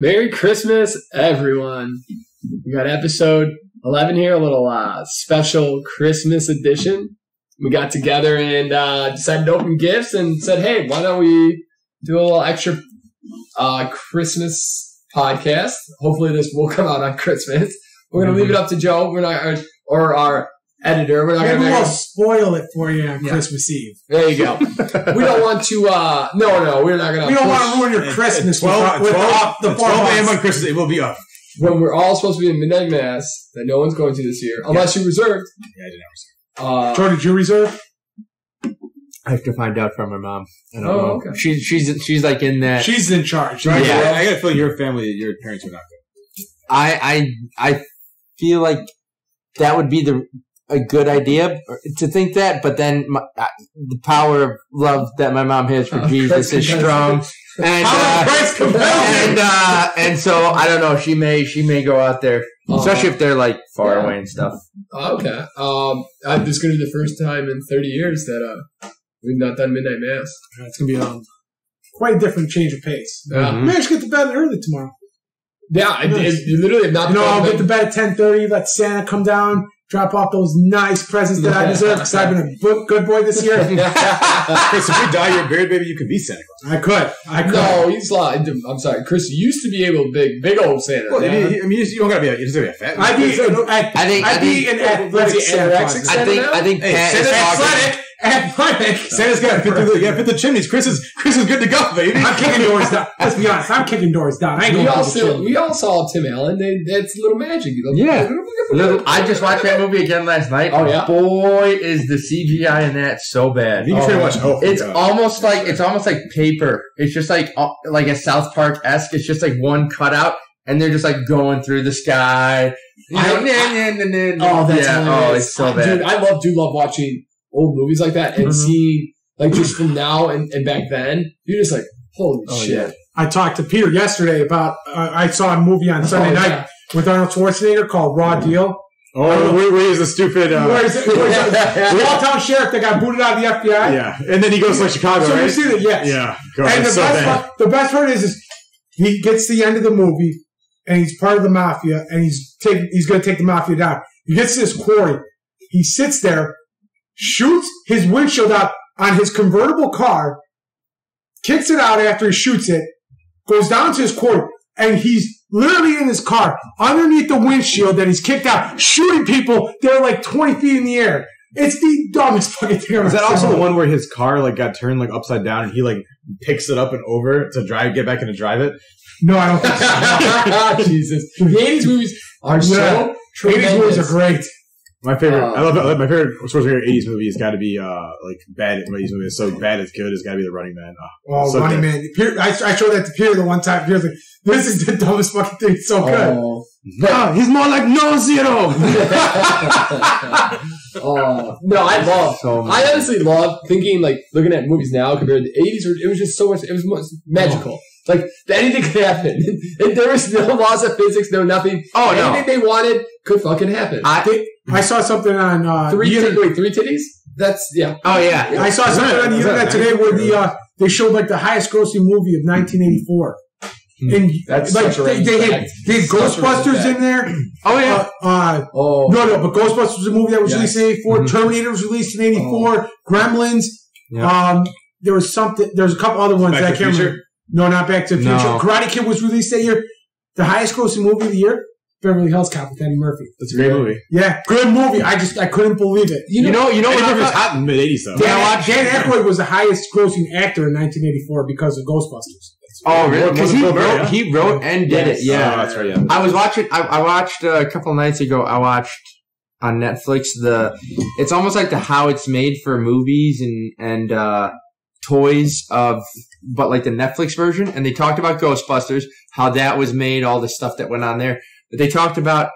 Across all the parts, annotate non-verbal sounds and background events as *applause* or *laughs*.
Merry Christmas, everyone. We got episode 11 here, a little uh, special Christmas edition. We got together and uh, decided to open gifts and said, hey, why don't we do a little extra uh, Christmas podcast? Hopefully, this will come out on Christmas. We're going to leave it up to Joe. We're not, or our editor. We're not Maybe going we'll to. spoil it for you on Yeah. Christmas Eve. There you go. we don't want to. Uh, no, no, we're not going to. We don't want to ruin your Christmas with, 12, with 12, the, the four 12 a.m. on Christmas, it will be up. when we're all supposed to be in midnight mass that no one's going to this year, unless you reserved. Yeah, I did not Uh, Joe, did you reserve? I have to find out from my mom. I don't Oh, know. okay. She's she's she's like in that. She's in charge. Right, Yeah. so I got a feeling your family, your parents are not good. I I I feel like that would be the a good idea to think that, but then my, uh, the power of love that my mom has for Oh, Jesus is strong, and uh, Christ compels you. and uh, and so I don't know. She may she may go out there, especially if they're like far Yeah. away and stuff. okay. Um, uh, this is going to be the first time in 30 years that uh, we've not done midnight mass. It's gonna be um, quite a different change of pace. Yeah, Mhm. Maybe I should get to bed early tomorrow. yeah. I, it, you literally have not. You know, I'll get to bed at ten thirty. Let Santa come down, drop off those nice presents that I deserve because I've been a bo- good boy this year. *laughs* Chris, if you dye your beard, baby, you can be Santa Claus. I could, I could. no, he's like. I'm sorry, Chris. Used to be able to big, big old Santa. Well, Yeah. I mean, I mean, you don't gotta be, a, you just gotta be a fat. I'd be, an, I'd, I think- I I'd be think- an athletic Santa. I think I think Hey, Pat is Santa's. Athletic, athletic. Santa's gotta fit through the, you gotta fit the chimneys. Chris is, Chris is good to go, baby. I'm kicking doors down. Let's be honest. I'm kicking doors down. I ain't we going all to the saw, we all saw Tim Allen. They, that's a little magic. You know? Yeah. Little, I just watched that movie again last night. Oh, yeah? boy, is the CGI in that so bad. You can Oh, watch. Oh, It's God. almost like it's almost like paper. It's just like uh, like a South Park esque. It's just like one cutout, and they're just like going through the sky. You know, I- nah, nah, nah, nah, Oh, that's yeah. hilarious. Oh, it's so bad. Dude, I love do love watching old movies like that and Mhm. seeing like just from now and, and back then. You're just like, holy Oh, shit. yeah. I talked to Peter yesterday about. Uh, I saw a movie on Sunday Oh, night yeah. with Arnold Schwarzenegger called Raw Deal. oh, where, where is the stupid? Uh, Where is it? Where is it? The *laughs* small town sheriff that got booted out of the FBI. yeah, and then he goes to like Chicago, So you see that? Yes. Yeah, God, And the so best bad. part, the best part is, is he gets to the end of the movie and he's part of the mafia and he's taking he's going to take the mafia down. He gets to this quarry. He sits there, shoots his windshield out on his convertible car, kicks it out after he shoots it, goes down to his quarry, and he's literally in his car underneath the windshield that he's kicked out, shooting people that are like 20 feet in the air. It's the dumbest fucking thing. I've Is that also the one where his car like got turned like upside down and he like picks it up and over to drive, get back and to drive it? No, I don't think so. *laughs* Jesus. The 80s movies are so 80s movies are great. My favorite, Uh, I love my favorite Schwarzenegger '80s movie has got to be uh like bad '80s movie. is so bad it's good. It's got to be The Running Man. Oh, Oh, so Running good. Man. Peter, I, I showed that to Peter the one time. Peter's like, this is the dumbest fucking thing. It's so good. Oh. Ah, he's more like no zero. *laughs* oh. No, I love. So I honestly love thinking like looking at movies now compared to the 80s. where It was just so much. It was much magical. Like anything could happen. *laughs* And there was no *laughs* laws of physics, no nothing. Oh, no. anything they wanted could fucking happen. I, They- I saw something on uh, three the tit- internet. wait, three titties? That's yeah. oh yeah. I saw something on the Is that- internet today where the uh, they showed like the highest grossing movie of 1984. And That's like such they, they had, they had Such a random Ghostbusters in there. Oh yeah. Uh, uh, Oh no, no, but Ghostbusters was a movie that was Yes. released in '84. Mhm. Terminator was released in '84. Gremlins. Yeah. Um, there was something. There's a couple other ones Back that I can't Future? remember. No, not Back to the Future. No. Karate Kid was released that year. The highest grossing movie of the year, Beverly Hills Cop with Eddie Murphy. That's a great movie. Yeah, good movie. I just I couldn't believe it. You know, you know Eddie what? Murphy was I thought- hot in the mid '80s though. Dan, Dan Aykroyd was the highest grossing actor in 1984 because of Ghostbusters. Oh really? Because he than wrote, he wrote and did Yes. it. Yeah. Oh, that's right. Yeah. I was watching. I, I watched uh, a couple nights ago. I watched on Netflix the. It's almost like the how it's made for movies and and uh, toys of, but like the Netflix version. And they talked about Ghostbusters, how that was made, all the stuff that went on there. But they talked about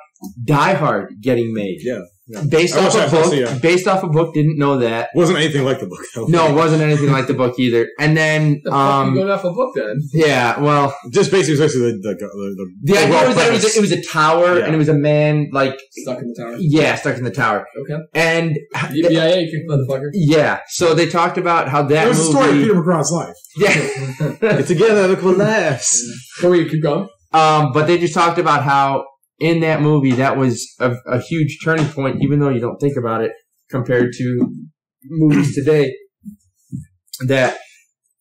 Die Hard getting made. Yeah. Yeah. Based I off a book. also, yeah. Based off a book. Didn't know that. Wasn't anything like the book. No, it wasn't anything like the book either. And then, the um, going off a book then? yeah, well, just basically, basically the the, the, the idea was that it was, a, it was a tower Yeah. and it was a man like Stuck in the tower. yeah stuck in the tower Okay. and BIA, you motherfucker. yeah so they talked about how that It was the story of Peter McGraw's life. yeah Get together, look what laughs. Can we keep going? Um, but they just talked about how in that movie that was a, a huge turning point, even though you don't think about it compared to movies today. That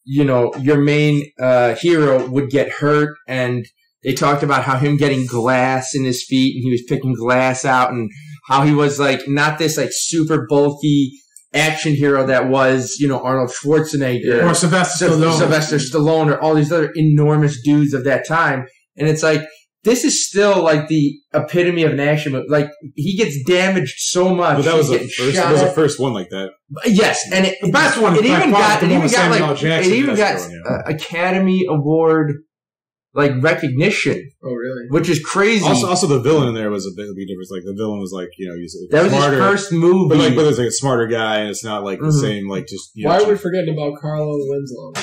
you know your main uh, hero would get hurt, and they talked about how him getting glass in his feet, and he was picking glass out, and how he was like not this like super bulky action hero that was you know Arnold Schwarzenegger Or Sylvester Stallone. Sylvester Stallone or all these other enormous dudes of that time. And it's like, this is still like the epitome of an action movie. Like, he gets damaged so much. But that was the first. shot That was the first one like that. Yes, and it, The best one It by even got, it even got like, Jackson, it even got best one, uh, Academy Award like recognition, Oh, really? which is crazy. Also, also the villain in there was a bit, a bit different. Like the villain was like you know he's that was smarter, his first movie. but like but there's like a smarter guy, and it's not like the Mhm. same like just. You know, Why are we forgetting about Carl Winslow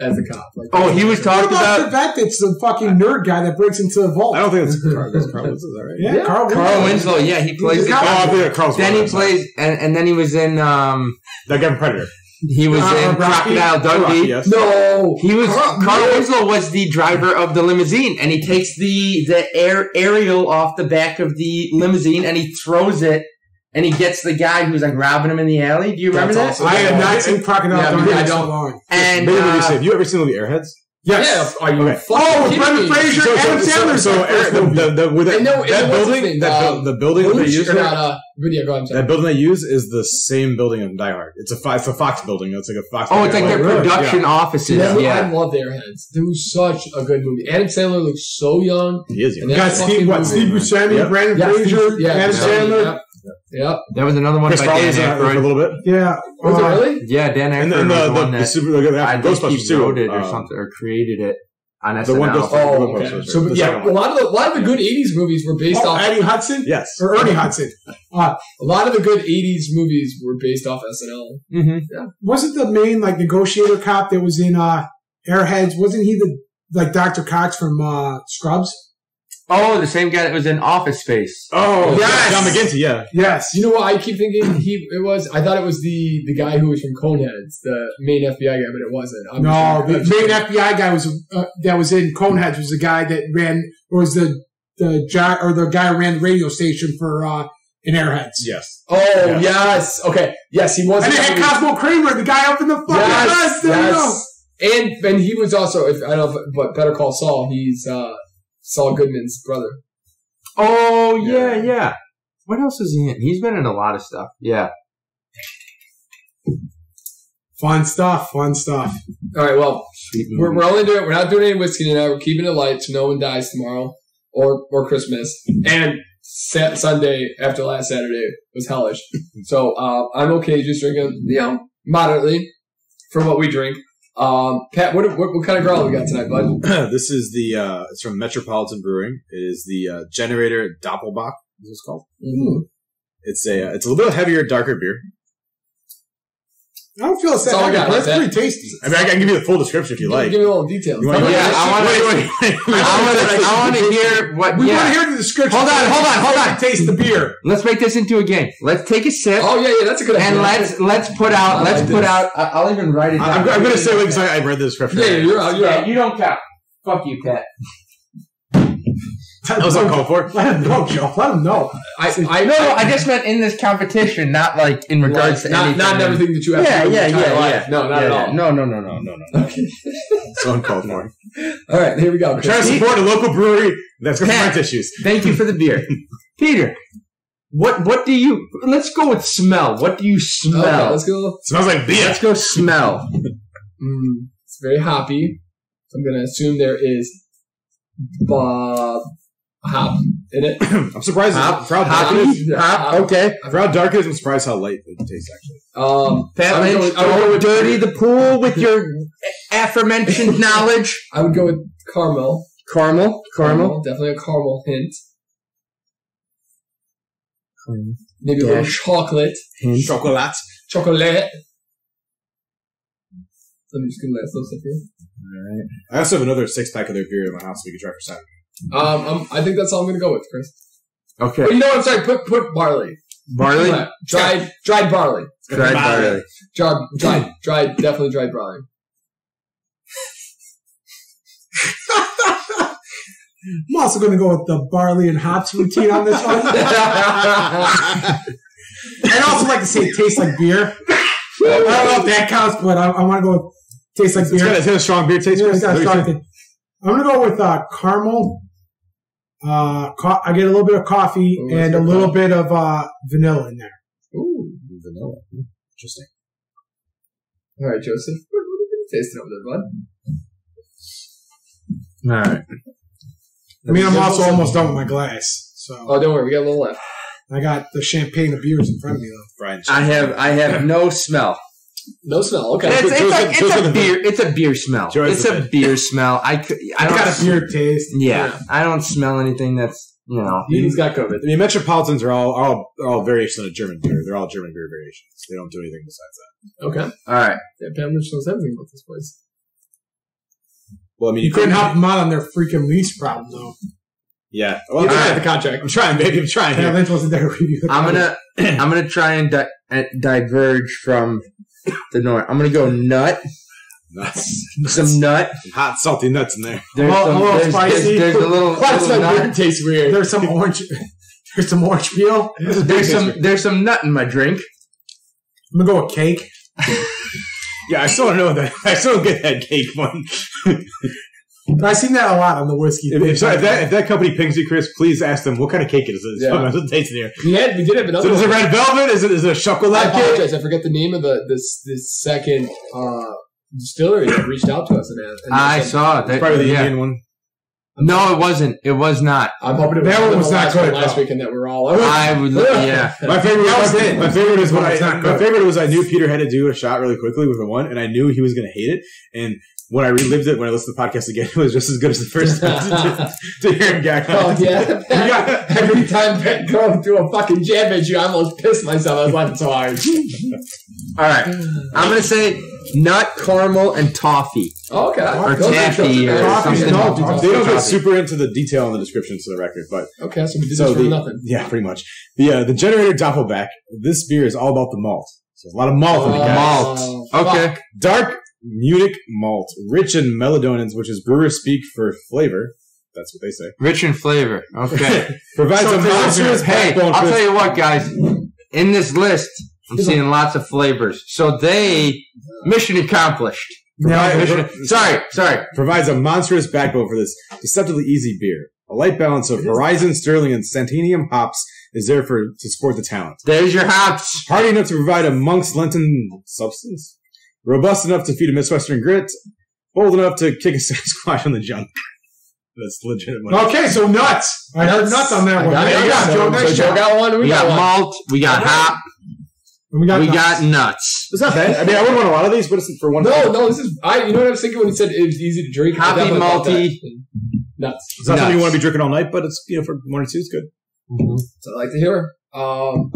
as a cop? Like, oh, he was What talking about the fact that it's the fucking nerd guy that breaks into the vault? I don't think that's Carl. That's Carl. Is that right? Yeah, Yeah. Carl, Carl Winslow. Yeah, he plays the the Oh, I cop. think Carl's Then he plays, and, and then he was in, um, that guy Predator. he was Uh, in Rocky? Crocodile Dundee. Rocky, yes. no. He was Carl- Carl. Winslow was the driver of the limousine, and he takes the the air aerial off the back of the limousine, and he throws it, and he gets the guy who's like robbing him in the alley. Do you remember That's that? awesome. I have not Yeah. seen Crocodile Yeah, Dundee I in so don't- long. And Maybe what you uh, said. Have you ever seen the movie Airheads? Yes. Yeah, are you Okay. fucking Oh, kidding Brendan me? Fraser, So, so, Adam so, Sandler's so first the, the, the, with that, And no, and that what's his building, name? that, Uh, buil- the building that they Hooch use, or not, uh, video, go, I'm sorry. that building they use is the same building in Die Hard. It's a Fo- it's a Fox building. It's like a Fox. oh, it's like building. their really? production offices. Yeah, Yeah, I love Airheads. It was such a good movie. Adam Sandler looks so young. He is. And Yeah. You got That Steve, what, movie. Steve Buscemi, Yep. Brandon Yeah, Fraser, Steve- yeah, Adam yeah, Sandler. Yep. Yep. that was another one Chris by Farley Dan is in it for a little bit. Yeah. Was uh, it really? Yeah, Dan Aykroyd And then was the, the, the, one the that super the, the, I think Ghostbusters he too. wrote it or uh, something or created it on SNL. The one Ghostbusters. Oh, okay. Ghostbusters. So, The yeah, second a lot of the, a lot of the good '80s movies were based Oh, off. Eddie Hudson? Yes. Or Ernie Hudson. Uh, A lot of the good '80s movies were based off SNL. Mm-hmm. wasn't the main like negotiator cop that was in uh Airheads? Wasn't he the like Dr. Cox from uh Scrubs? Oh, the same guy that was in Office Space. Oh, Yes! John McGinley. Yeah. Yes. You know what? I keep thinking he it was. I thought it was the the guy who was from Coneheads, the main FBI guy, but it wasn't. I'm No, just- the I'm main FBI guy was uh, that was in Coneheads was the guy that ran or was the the guy or the guy who ran the radio station for uh in Airheads. Yes. Oh Yeah. yes, okay, yes, he was. And then had Cosmo Kramer, the guy up in the fucking Yes, yes, there you go. yes. And and he was also. If, I don't know, if, but Better Call Saul. He's uh, Saul Goodman's brother. Oh yeah, Yeah. yeah. What else is he in? He's been in a lot of stuff. Yeah. Fun stuff, fun stuff. All right, well, we're, we're only doing. We're not doing any whiskey tonight. We're keeping it light, so no one dies tomorrow or or Christmas. And sa- Sunday after last Saturday was hellish. So uh, I'm okay just drinking, you know, moderately for what we drink. Um, Pat, what, what what kind of growler we got tonight, bud? *clears throat* this is the uh, it's from Metropolitan Brewing. It is the uh, Generator Doppelbock. Is what it's called. Mm-hmm. It's a uh, it's a little bit heavier, darker beer. I don't feel it's That's all I got, That's that's pretty tasty. I mean, I can give you the full description if you like. Give me a little details. You want- Tell me- Yeah, I want to. Wait, wait, *laughs* wait. I want to. I want to hear what. We want to hear the description. Hold on, hold on, hold on. Taste the beer. Let's make this into a game. Let's take a sip Oh yeah, yeah, that's a good idea. and let's let's put out. I Let's like put this. out. I- I'll even write it down. I'm, I'm going to say because I read the description. Yeah, yeah, you're out. You're Yeah, out. you don't count. Fuck you, Pat. That was uncalled for. Let him know, Joe. Let him know. I, I No, no, I just meant in this competition, not like in regards to not, anything. not everything that you have Yeah, to do yeah, in yeah, yeah. No, not Yeah, at all. No, no, no, no, no, no. Okay. So *laughs* uncalled for. *laughs* All right, here we go. Trying to support a local brewery that's got Pat. issues. Thank you for the beer, *laughs* Peter. What what do you? Let's go with smell. What do you Okay, smell? let's go. Smells like beer. let's go smell. Mm, it's very hoppy. So I'm gonna assume there is uh, hop in it. *clears throat* I'm surprised. Hop, for how dark it is. Hop, hop. okay. For how dark it is, I'm surprised how light it tastes. Actually, Um, Pat I would go Lynch, with- I would go don't dirty the pool with your aforementioned *laughs* knowledge. I would go with caramel. Caramel, caramel. definitely a caramel hint. Maybe a little chocolate. Hint. chocolate. Chocolate. Let me just get that little sip here. I also have another six pack of their beer in my house we can try for Saturday. Um, um, I think that's all I'm gonna go with, Chris. Okay, But you know what? I'm sorry. Put put barley. barley. Yeah, dried dried barley. Dried barley. Dried dried dried definitely dried barley. *laughs* I'm also going to go with the barley and hops routine on this one. *laughs* I'd also like to say it tastes like beer. I don't know if that counts, but I, I want to go with tastes like It's beer. got, a, it's got a strong beer taste. Yeah, it's Chris? got a strong what you thing. I'm gonna go with uh, caramel. Uh, co- I get a little bit of coffee Ooh, and a little good. bit of uh, vanilla in there. Ooh. Vanilla. Interesting. All right, Joseph. What what are you tasting over there, bud? All right. I mean, I'm also also- almost done with my glass, so Oh, don't worry, we got a little left. I got the champagne of beers in front of me though. Brian. I have I have no smell. No smell. Okay. It's, it's, Joe's a, it's Joe's a beer. It's a beer smell. Joe's It's gonna- a beer smell. I. I I don't. got a beer taste. Yeah, I don't smell anything that's you know. He's got COVID. I mean, Metropolitans are all, all, are all variations of German beer. They're all German beer variations. They don't do anything besides that. Okay. All right. Yeah, Pam just knows everything about this place. Well, I mean, You couldn't help them out on their freaking lease problem though. Yeah. Well, You I'm, trying, get the contract. I'm trying, baby. I'm trying Yeah, here. Lynch wasn't there to review the I'm gonna I'm gonna try and di- uh, diverge from the north. I'm gonna go nut. Nuts. Some nut. Hot, salty nuts in there. There's, Well, some, a little there's, spicy. there's, there's a little, Why does little my beer nut. taste weird? There's some orange. *laughs* There's some orange peel. There's some there's some nut in my drink. I'm gonna go with cake. *laughs* Yeah, I still don't know that. I still don't get that cake one. *laughs* I've seen that a lot on the whiskey. If, if, sorry, if, that, if that company pings you, Chris, please ask them what kind of cake it is. It's Yeah. *laughs* yeah. what tastes in here. We had, we did have Is another. it, is it red velvet? Is it, is it a I chocolate cake? apologize. I forget the name of the this this second uh, distillery that reached out to us and, and I said- saw It's that. probably the yeah. Indian one. No, it wasn't. It was not. I'm hoping it That one was not last good, last weekend that we're all. Over. I would. *laughs* Yeah. My favorite, was my, it. my favorite is when But I, it's my favorite was I knew Peter had to do a shot really quickly with the one, and I knew he was going to hate it. And when I relived it, when I listened to the podcast again, *laughs* it was just as good as the first *laughs* time to, *laughs* to hear him gag. Oh yeah! Every time Ben going through a fucking jam issue, I almost pissed myself. I was laughing so hard. All right. I'm gonna say nut, caramel, and toffee. Oh, okay. Or Those taffy or Toffee, something. no. They don't get super into the detail in the descriptions to the record, but Okay, so we did so this for the, nothing. yeah, pretty much. The uh, the generator Doppelbock. This beer is all about the malt. So there's a lot of malt in it, Uh, guys. Malt. fuck. Okay. Dark Munich malt, rich in melanoidins, which is brewer speak for flavor. That's what they say. Rich in flavor. Okay. *laughs* Provides So a monstrous hey, I'll tell you what, guys. In this list, I'm seeing lots of flavors. So they mission accomplished. Now, Mission, sorry, sorry. provides a monstrous backbone for this deceptively easy beer. A light balance of Horizon, Sterling, and Santiam hops is there for to support the talent. There's your hops. Hardy enough to provide a monk's Lenten substance. Robust enough to feed a Midwestern grit. Bold enough to kick a *laughs* Sasquatch on the junk. That's legitimate. okay, so nuts. I heard nuts on that one. got it. Yeah, go, so, Joe. so Joe got one. We, We got, got one. malt. We got hop. We got We nuts. got nuts. It's not bad. I mean, I would want a lot of these, but it's for one. No, no, this is. I. You know what I was thinking when he said it was easy to drink. I Hoppy, definitely thought malty. Nuts. It's not something you want to be drinking all night, but it's you know for one or two, it's good. So I like to hear. Um,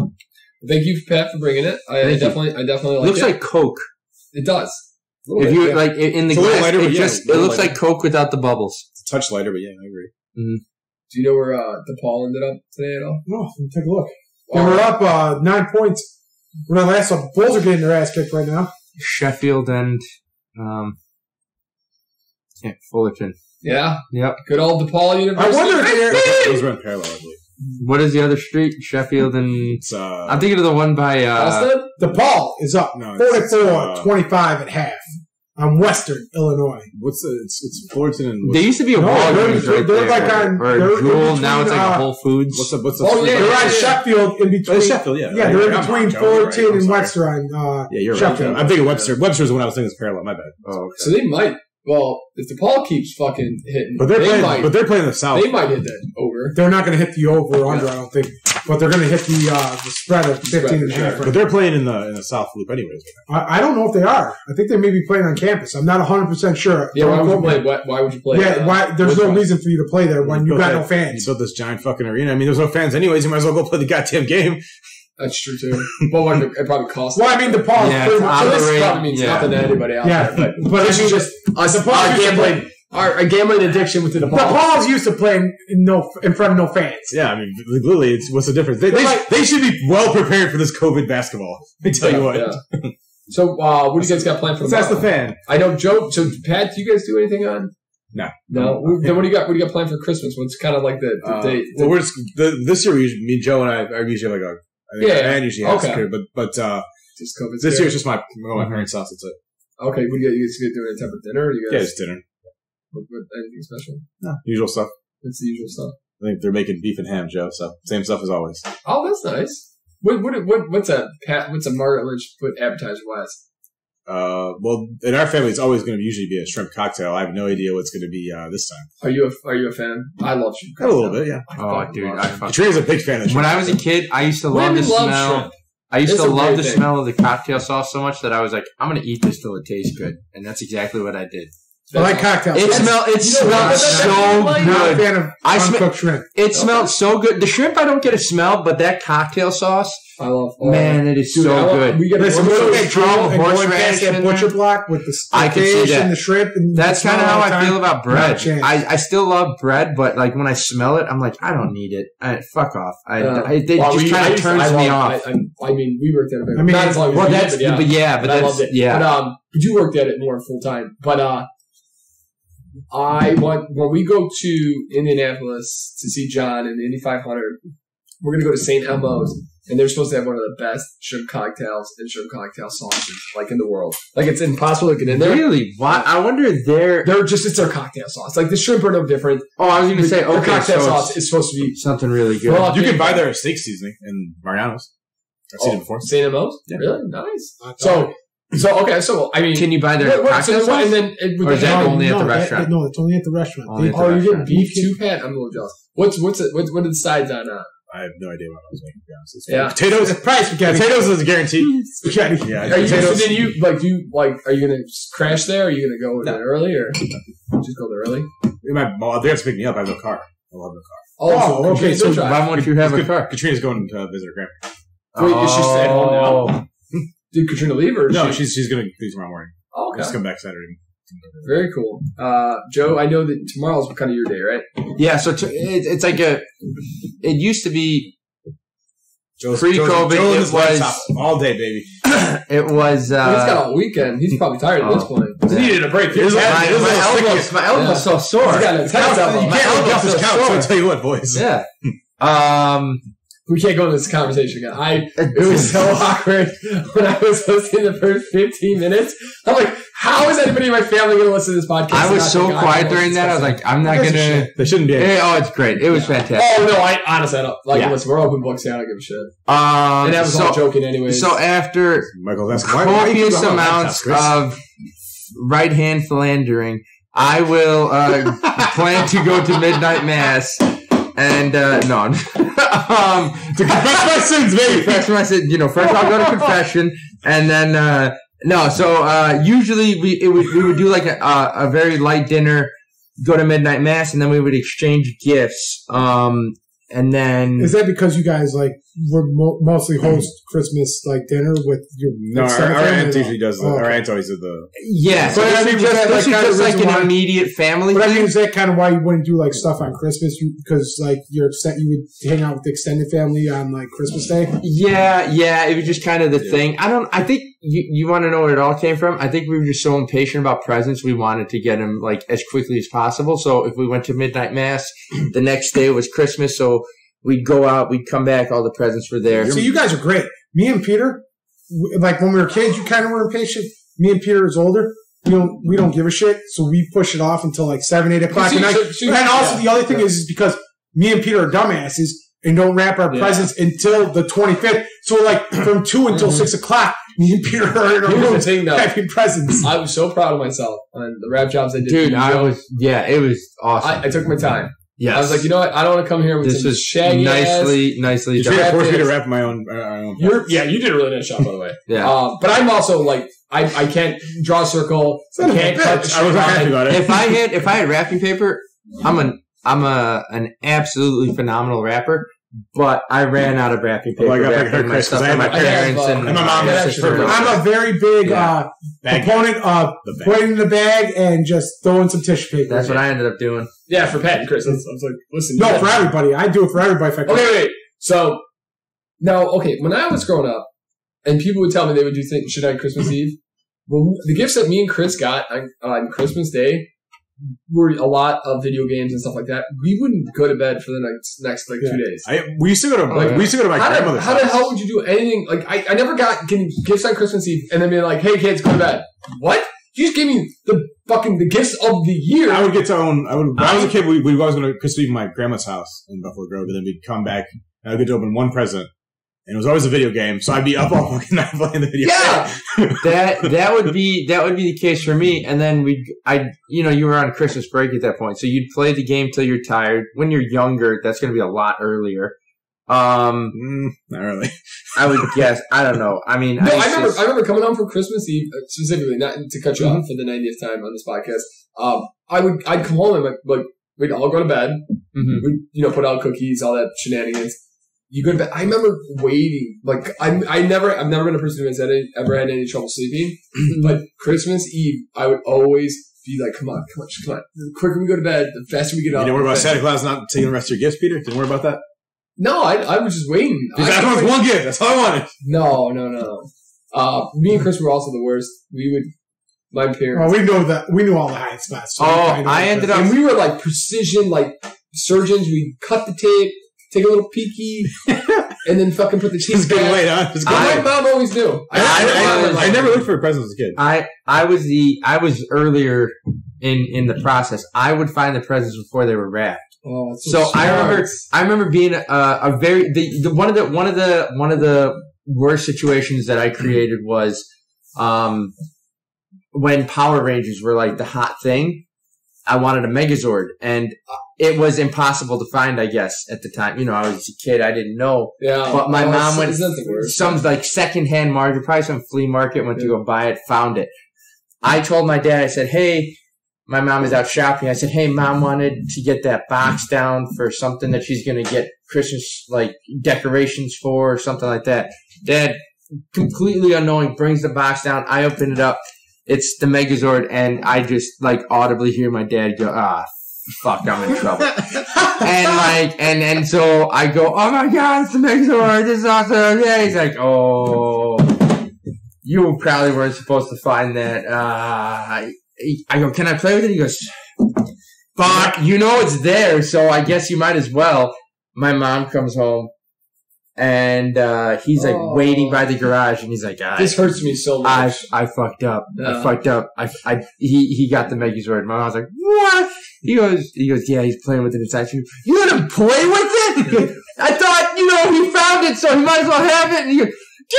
thank you, Pat, for bringing it. I, I Thank you. definitely, I definitely like looks it. like Coke. It does. If bit, you yeah. like in in the It's glass, lighter, it but yeah, just it looks lighter. like Coke without the bubbles. It's a touch lighter, but yeah, I agree. Do you know where uh, DePaul ended up today at all? No, take a look. And we're up uh, nine points. When I last saw, Bulls are getting their ass kicked right now. Sheffield and um, yeah, Fullerton. Yeah, Yep. good old DePaul University. I wonder if they're. Those run parallel, I believe. What is the other street? Sheffield and It's uh, I'm thinking of the one by uh, Austin? DePaul is up No, 44 uh, 25 at half on Western Illinois. what's the, it's it's Fullerton and There used to be a No, Walgreens they're- right they're there, like on- or they're Jewel. between, Now it's like uh, Whole Foods. what's the what's the Oh, yeah, They're yeah, on yeah. Sheffield in Oh, between. it's Sheffield, yeah. Yeah, they're in between wrong, right. Fullerton and sorry. Webster on uh, Yeah, you're right. Sheffield. I'm thinking Webster. Webster's the one I was thinking was parallel. My bad. oh, So they might. Well, if DePaul keeps fucking hitting, But they're they playing. might. But they're playing the South. they might hit that over. They're not going to hit the over or under, I don't think. But they're going to hit the uh, the spread of 15 and a half. But they're playing in the in the South Loop, anyways. I, I don't know if they are. I think they may be playing on campus. I'm not 100% sure. Yeah, why Don't would you play? Why, why would you play? Yeah, uh, why, there's no Woodruff? reason for you to play there when you built got that- no fans. You built this giant fucking arena. I mean, there's no fans anyways. You might as well go play the goddamn game. That's true too. But what it probably costs. Well, I mean, DePaul Yeah, is pretty much. So this probably means yeah. nothing to anybody out Yeah, there. But but this I is mean, just us DePaul our gambling, our, our gambling addiction with the DePaul. DePaul's used to playing in no in front of no fans. Yeah, I mean, literally, it's what's the difference? They, they, Like- they should be well prepared for this COVID basketball. Let me tell you what. Yeah. So, uh, what do you guys got planned for Let's ask the fan. I know Joe. So, Pat, do you guys do anything on No. No. We- Then what do you got? What do you got planned for Christmas? What's kind of like the, the Uh, date? well, we're just the, this year. We usually, me, Joe, and I are usually have like a. I think Yeah, our band usually has okay. security, but but uh, just COVID. this year it's just my my parents' house. That's it. Okay. What do you got? You guys get doing a type of dinner? Or you Yeah, guys just dinner. what, what, anything special? No, usual stuff. It's the usual stuff. I think they're making beef and ham, Joe. So same stuff as always. Oh, that's nice. What what what what's a What's a Margaret Lynch put appetizer wise? Uh, well, in our family, it's always going to usually be a shrimp cocktail. I have no idea what's going to be uh, this time. Are you a Are you a fan? I love shrimp. A little bit, yeah. Oh, fucking dude, I shrimp. fuck. Katrina's a big fan of shrimp. When I was a kid, I used to love Women the love smell. shrimp. I used It's to love the thing. smell of the cocktail sauce so much that I was like, I'm gonna eat this till it tastes good, and that's exactly what I did. I like cocktails. It smelled. It You know what? smelled That's- so that's like- Not a good. fan of I sm- uncooked shrimp. It smelled so good. The shrimp, I don't get a smell, but that cocktail sauce, I love. oh, man, it is dude, so want- good. We get a Listen, we're we're so looking at strong Joe and going horseradish past that butcher there. block with the, I the can see fish that. and the shrimp. And That's kind of how I time. feel about bread. I, I still love bread, but like when I smell it, I'm like, I don't need it. I, fuck off. I, Uh, I, it well, just kind of turns I me off. I, I, I mean, we worked at a bit. I mean, not as long as well, you did, that's but yeah. but yeah, but But I that's loved it. yeah. But um, you worked at it more full time. But uh, I want when we go to Indianapolis to see John in the Indy 500, we're gonna go to St. Elmo's, and they're supposed to have one of the best shrimp cocktails and shrimp cocktail sauces like in the world. Like it's impossible to get in there. Really? Why? I wonder. They're they're just it's their cocktail sauce. Like the shrimp are no different. Oh, I was going to say their okay, cocktail so sauce it's is supposed to be something really good. Well, you can buy their steak seasoning in Mariano's. I've seen Oh, it before. St. Elmo's. Yeah. Really nice. So so okay. So I mean, Can you buy their what- what- so cocktail sauce? and then it, with Or is that ham- only at the no, that- restaurant? no, it's only at the restaurant. Only at the Oh, you're getting beef too, Pat? I'm a little jealous. What's what's it? What, what are the sides on? Uh, I have no idea what I was making. To be honest, It's Yeah. potatoes. *laughs* Price spaghetti. Potatoes is a guarantee. *laughs* Spaghetti. Yeah, are you, so then you like do you like? Are you gonna just crash there? Or are you gonna go No. there early or just go there early? My, well, they have to pick me up. I have no car. I love no car. Oh, Oh, okay, So so Why won't you have a car? Katrina's going to uh, visit her grandpa. Wait, is she staying home Oh. now? did Katrina leave or? No, she, she's she's going to leave tomorrow morning. oh, okay. Just come back Saturday. Very cool. Uh, Joe, I know that tomorrow's kind of your day, right? Yeah, so t- it, it's like a. It used to be. Joe's, Pre-COVID, Joe's, Joe's it was- all day, baby. *clears throat* It was. Uh, He's got a weekend. He's probably tired at this Oh. point. He needed a break. Here's He's a- got- my, Here's my elbows, my elbow's so sore. he's got a tennis elbow. You can't look elbow's off this so couch. sore. I'll tell you what, boys. Yeah. Um. We can't go into this conversation again. I it *laughs* was so awkward when I was hosting the first 15 minutes. I'm like, how is anybody in my family going to listen to this podcast? I was so quiet during that. I was like, I'm not gonna. They shouldn't be. Eh, oh, it's great. It was fantastic. Oh no, I honestly I don't like Yeah. listen. We're open books. Yeah, I don't give a shit. Um. and that was so, all joking, anyways. so after Michael's asking, why, why you copious do amounts Chris? of right hand philandering, I will uh, *laughs* plan to go to midnight mass. And uh, no, *laughs* um, to confess my sins, baby. confession. I said, you know, first I'll go to confession, and then uh, no. So uh, usually we it would, we would do like a, a very light dinner, go to midnight mass, and then we would exchange gifts. Um, and then Is that because you guys like were mo- mostly host mm-hmm. Christmas like dinner with your No, our, extended our aunt usually does. The, Oh, Our okay. aunt always did the. yeah, so But I mean, just, that, like, kind just like an why- immediate family But I mean, is that kind of why you wouldn't do like stuff on Christmas? You because like your extent, you would hang out with the extended family on like Christmas Day. Yeah, yeah, it was just kind of the Yeah. thing. I don't. I think you you want to know where it all came from. I think we were just so impatient about presents. We wanted to get them like as quickly as possible. So if we went to midnight mass, the next day was Christmas. So we'd go out, we'd come back, all the presents were there. So you guys are great. Me and Peter, like when we were kids, you kind of were impatient. Me and Peter is older. We don't we don't give a shit, so we push it off until like seven, eight o'clock at night. so- so- and also yeah. the other thing is, is because me and Peter are dumbasses and don't wrap our Yeah. presents until the twenty fifth. So like *clears throat* from two until Mhm. six o'clock, me and Peter are in our Here's the rooms thing, though. wrapping presents. I was so proud of myself on the rap jobs I did. dude, I was yeah, it was awesome. I, I took my time. yes, I was like, you know what? I don't want to come here with this some was shaggy ass. nicely, nicely You done. tried to force me to wrap my own. Uh, own yeah, you did a really nice job, by the way. *laughs* Yeah. Um, but I'm also like, I, I can't draw a circle. Son of a can't bitch. cut the I was not happy about it. if I had if I had *laughs* wrapping paper, I'm an I'm a an absolutely phenomenal rapper. But I ran out of wrapping paper. Well, I got wrapping my Chris, stuff 'cause I for my have- I have, parents and and my mom Yeah, has sure. I'm a very big Yeah. uh, Bag. proponent of putting in the bag and just throwing some tissue paper. That's what. I ended up doing. Yeah, for Pat and Chris. I was, I was like, listen. No, for everybody. I do it for everybody if I can. Okay, wait, wait. So, now, okay, when I was growing up, and people would tell me they would do things, should I Christmas Eve? Well, the gifts that me and Chris got on, on Christmas Day were a lot of video games and stuff like that, we wouldn't go to bed for the next next like two days. I, we used to go to Oh, yeah. we used to go to my how, the, grandmother's how the hell would you do anything? Like I, I never got getting gifts on Christmas Eve and then being like, "Hey kids, go to bed." What? You just gave me the fucking the gifts of the year. I would get to own. I would. When I was a kid, we we always go to Christmas Eve at my grandma's house in Buffalo Grove, and then we'd come back. and I'd get to open one present, and it was always a video game. So I'd be up all *laughs* fucking night playing the video. yeah, game. *laughs* that that would be that would be the case for me. And then we, I, you know, you were on Christmas break at that point, so you'd play the game till you're tired. When you're younger, that's going to be a lot earlier. Um, Mm, not really. *laughs* I would guess. I don't know. I mean, no, I used to- remember. I remember coming home for Christmas Eve uh, specifically, not to cut you Mm-hmm. off for the 90th time on this podcast. Um, I would I'd come home and like, like we'd all go to bed. Mhm. We'd you know put out cookies, all that shenanigans. You go to bed. I remember waiting. Like I I never I've never been a person who has any, ever had any trouble sleeping. but Christmas Eve, I would always be like, come on, come on, come on. The quicker we go to bed, the faster we get up." You up. didn't worry about Santa Claus not taking the rest of your gifts, Peter. Didn't worry about that. No, I, I was just waiting. Because I that couldn't was wait- one gift. That's all I wanted. No, no, no. Uh, me and Chris were also the worst. We would, my Well, parents, we know that we knew all the hiding spots. so Oh, I ended up- and we were like precision, like surgeons. We cut the tape, take a little peeky, and then fucking put the *laughs* Just cheese getting back. late, huh? Just But getting my late. mom always knew. I, I, I- I, I never looked for a presents as a kid. I I was the I was earlier in in the process. I would find the presents before they were wrapped. Oh, that's So I remember, I remember being a, a very the, the one of the one of the one of the worst situations that I created was um when Power Rangers were like the hot thing. I wanted a Megazord, and it was impossible to find. I guess at the time, you know, I was a kid, I didn't know. Yeah, But my Oh, mom went Isn't that the worst? some like secondhand market, probably some flea market, went to go buy it, found it. I told my dad, I said, Hey, my mom is out shopping. I said, Hey, mom wanted to get that box down for something that she's going to get Christmas like decorations for or something like that. Dad, completely unknowing, brings the box down. I open it up. It's the Megazord and I just like audibly hear my dad go, ah, fuck, I'm in trouble *laughs* and like and and so I go, oh my god, it's the Megazord, this is awesome. Yeah, he's like, oh, you probably weren't supposed to find that. Uh, I, I go, can I play with it? He goes, fuck, you know it's there, so I guess you might as well. My mom comes home. And uh, he's like Oh. waiting by the garage, and he's like, I, This hurts me so much. I I fucked up. I fucked up. I, I, he, he got the Megazord. My mom's like, what? He goes, he goes, yeah, he's playing with it inside you. You let him play with it? *laughs* I thought, you know, he found it, so he might as well have it. And he goes, dude,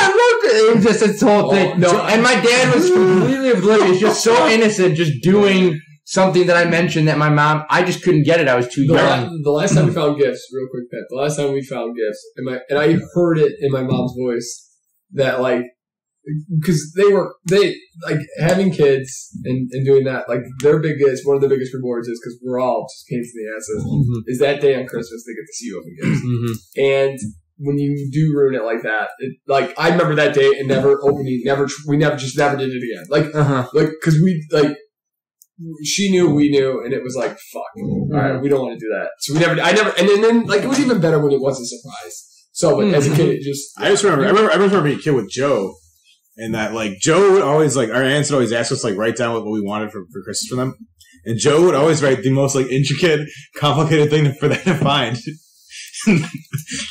I looked it. Was just this whole Oh, thing. no. And my dad was *laughs* completely oblivious, just so innocent, just doing something that I mentioned that my mom, I just couldn't get it. I was too The, young. la- the last time we found gifts, real quick, Pat. The last time we found gifts, and my and I heard it in my mom's voice that like because they were they like having kids and, and doing that like their biggest one of the biggest rewards is because we're all just pains in the asses Mhm, is that day on Christmas they get to see you open gifts mhm. and when you do ruin it like that it, like I remember that day and never opening never we never just never did it again. Like Uh-huh. like because we like she knew we knew and it was like fuck all right we don't want to do that. So we never i never and then, then like it was even better when it was a surprise. So but as a kid it just I just remember, I remember, I remember being a kid with Joe, and that like Joe would always like our aunts would always ask us like write down what, what we wanted for, for Christmas for them, and Joe would always write the most like intricate, *laughs* complicated thing for them to find. *laughs*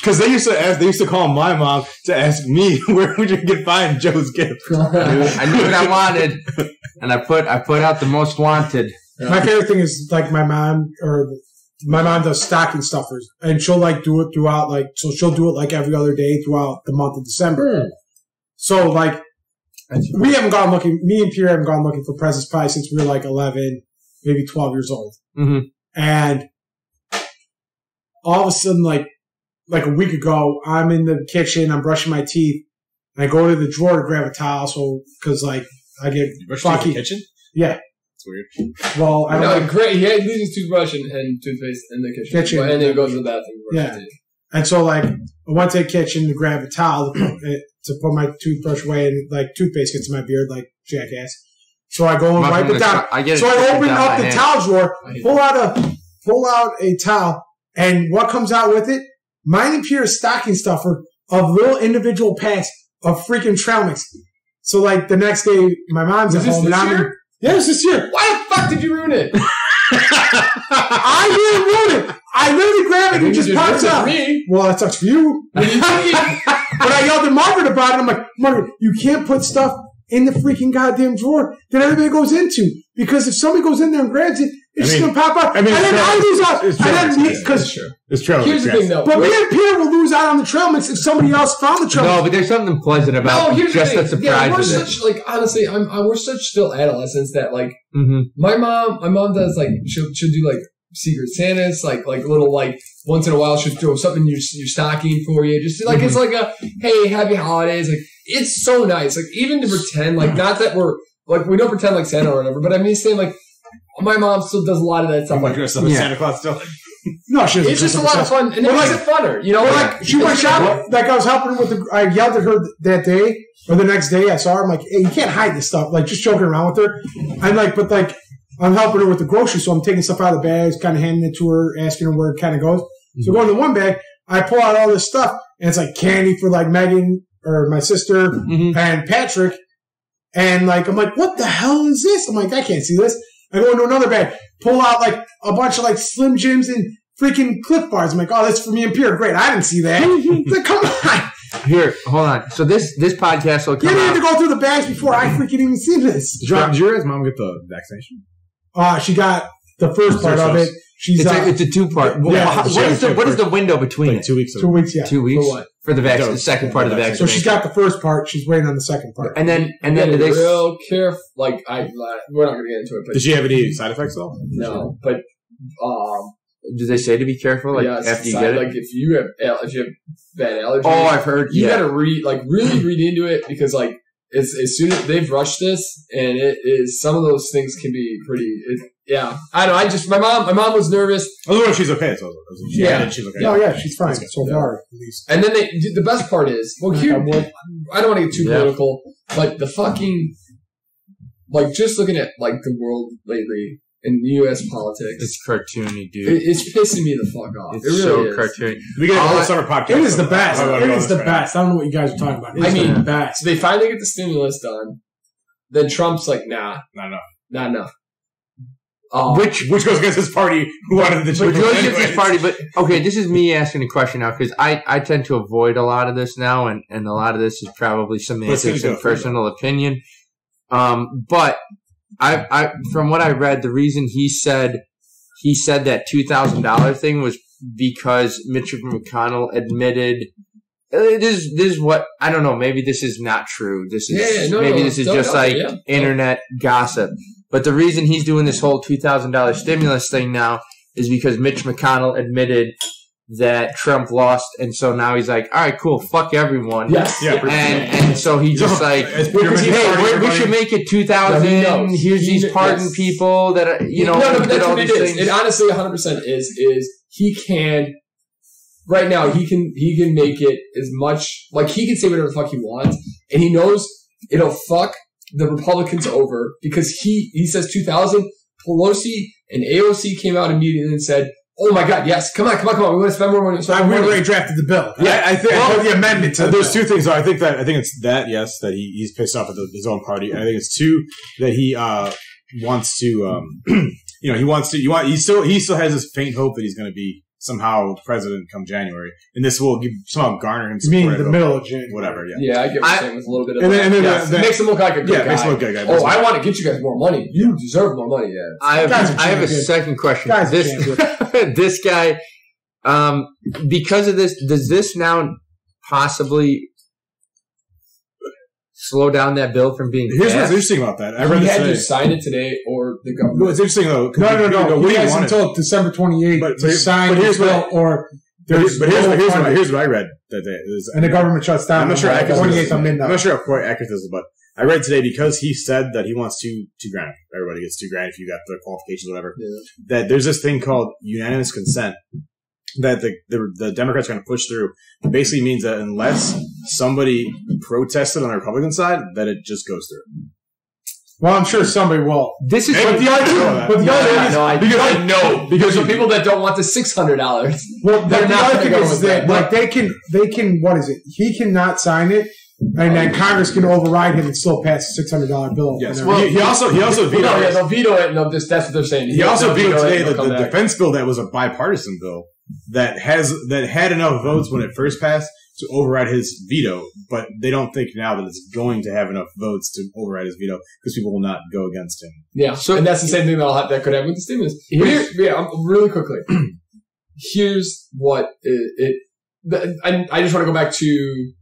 Because they used to ask, they used to call my mom to ask me *laughs* where would you can find Joe's gift. I knew what I wanted, and I put I put out the most wanted. My favorite thing is like my mom or my mom does stocking stuffers and she'll like do it throughout like so she'll do it like every other day throughout the month of December. Hmm. So like we haven't gone looking. Me and Pierre haven't gone looking for presents probably since we were like eleven, maybe twelve years old. Mhm. And all of a sudden, like like a week ago, I'm in the kitchen. I'm brushing my teeth, and I go to the drawer to grab a towel. So because like I get You brush fucky. the kitchen? Yeah. It's weird. Well, I no, great he had uses toothbrush and, and toothpaste in the kitchen, Kitchen. and then he goes to the bathroom Yeah. And so like I went to the kitchen to grab a towel to put, eh, to put my toothbrush away, and like toothpaste gets in my beard, like jackass. So I go and wipe it down. tr- I get So I open up the hand. towel drawer, pull out a pull out a towel, and what comes out with it? Mine and Pierre's stocking stuffer of little individual packs of freaking trail mix. So like the next day, my mom's Was at this home, and this I'm in, yeah, it's this year. Why the fuck did you ruin it? *laughs* I didn't ruin it. I literally grabbed it and it just pops ruined it me. Well, that sucks for you. What do you *laughs* think? But I yelled at Margaret about it. I'm like, Margaret, you can't put stuff in the freaking goddamn drawer that everybody goes into. Because if somebody goes in there and grabs it, it's I mean- gonna pop up, I mean, and then it's I true. lose out. It's And true. then It's- because It's true. Here's the thing, though. but me and Peter will lose out on the trail mix if somebody else found the trail No, but there's something pleasant about No, here's just the the thing. Yeah, surprise we're of it. such like honestly, I'm, I'm we're such still adolescents that like hmm my mom, my mom does like she'll she'll do like secret Santas, like like little like once in a while she'll throw something in your your stocking for you, just like it's like a hey happy holidays, like it's so nice, like even to pretend like not that we're like we don't pretend like Santa or whatever, but I mean saying like my mom still does a lot of that stuff. Like Like dressed up as Yeah. Santa Claus still. No, she doesn't it's just a lot of fun, and it Well, makes like- it funner, you know. Well, like she went shopping. Like I was helping with the. I yelled at her that day or the next day. I saw her. I'm like, hey, you can't hide this stuff. Like just joking around with her. I'm like, but like I'm helping her with the groceries, so I'm taking stuff out of the bags, kind of handing it to her, asking her where it kind of goes. So going to one bag, I pull out all this stuff, and it's like candy for like Megan or my sister Mhm. and Patrick. And like I'm like, what the hell is this? I'm like, I can't see this. I go into another bag, pull out like a bunch of like Slim Jims and freaking Clif Bars. I'm like, oh, that's for me and Pierre. Great, I didn't see that. *laughs* Like, come on, Here, hold on. So this this podcast will you come need to go through the bags before I freaking even see this. Did your, did your mom get the vaccination? Uh, she got the first part of it. She's It's uh, a, it's a two part. Yeah, what is the what is the window between Like two weeks two weeks, yeah. Two weeks For what? for the vaccine. The Dose. second part of the vaccine. So she's got the first part. She's waiting on the second part. and then and then they? real careful. Like I, we're not gonna get into it, but Did she have any side effects though? no, but um, Do they say to be careful like yes, after you side- get it? like if you have if you have bad allergies, oh, I've heard. you yeah. gotta read like really read into it because like as as soon as they've rushed this and it is some of those things can be pretty. It, yeah, I don't. know. I just my mom my mom was nervous, I was wondering if she's okay. So I was, she Yeah. yeah. she's okay. oh yeah, she's fine so Yeah. far at least. and then they the best part is well here I don't want to get too Yeah. political, but the fucking like just looking at like the world lately in U.S. politics. It's cartoony, dude. It, it's pissing me the fuck off. it's it really so is. cartoony. We get a All whole I- summer podcast. It is the best. I don't wanna It go is on the right best. I don't know what you guys are talking about. It I mean, the best. So they finally get the stimulus done. Then Trump's like, nah. Not enough. not enough. Um, Which Which goes against his party who wanted the But children. George gets anyways. party, but okay, this is me asking a question now because I, I tend to avoid a lot of this now, and, and a lot of this is probably Let's semantics and personal opinion. Um, but I, I, from what I read, the reason he said he said that two thousand dollar thing was because Mitch McConnell admitted. uh, This, this is what I don't know. Maybe this is not true. This is Yeah, yeah, no, maybe no, this is just like yeah. internet gossip. But the reason he's doing this whole two thousand dollars stimulus thing now is because Mitch McConnell admitted that Trump lost, and so now he's like, "All right, cool, fuck everyone." yes, Yeah, and and so he just like, As "Hey, Peter mentioned, party, we- we, should make it two Yeah, he Here's He these kn- pardon yes. people that are, you know no, no, but that's all what it these is. things." It honestly, 100 percent is is he can. Right now, he can he can make it as much like he can say whatever the fuck he wants, and he knows it'll fuck the Republicans over because he he says 2000. Pelosi and AOC came out immediately and said, "Oh my God, yes, come on, come on, come on, we want to spend more money." We already drafted the bill. Yeah, I think. Well, the amendment to the there's two things. though. I think that I think it's that yes that he, he's pissed off at the, his own party. I think it's two that he uh, wants to um, *clears throat* you know he wants to you want he still he still has this faint hope that he's going to be somehow president come January, and this will give, somehow garner him You support. mean the a- middle of January? whatever. Yeah, Yeah, I get what I- you're saying with a little bit of And then- and then yes, the- it makes him look like a good yeah, guy. makes him look like a guy. Oh, I want to get you guys more money. You deserve more money. Yeah. I have, Guys are I have a second question. Guys are this *laughs* this guy, um, because of this, does this now possibly slow down that bill from being Here's what's interesting about that. I read he this had to sign it today, or the No, government. it's interesting though. 'cause No, no, you no. go, He what do you has until December 28th But- to but- sign but the here's bill, what- or But there's here's, but here's, no what, here's, what, here's what I read that day. Is- and the government shuts down. I'm not sure on accurate. 28th of I'm not sure how quite accurate this is, but I read today because he said that he wants two two grand. Everybody gets two grand if you got the qualifications, or whatever. Yeah. That there's this thing called unanimous consent that the the, the Democrats are going to push through. Basically means that unless somebody protested on the Republican side, that it just goes through. Well, I'm sure somebody will. This is Maybe. But the other, but the No, other thing no, is, no, I, because I know because the people that don't want the six hundred dollars. well, They're the not other gonna thing go is that that. like they can, they can. What is it? He cannot sign it and then Congress can override him and still pass a six hundred dollar bill. Yes. And Well, everything. he, he also he also Well, vetoed. no, yeah, they'll veto it, and they'll just, that's what they're saying. he also They'll vetoed veto today the, the defense bill that was a bipartisan bill that has that had enough votes when it first passed to override his veto, but they don't think now that it's going to have enough votes to override his veto because people will not go against him. Yeah, So- and that's the same thing that'll have, that could happen with the stimulus. Here, yeah, um, really quickly. *clears throat* Here's what it. it the, I, I just want to go back to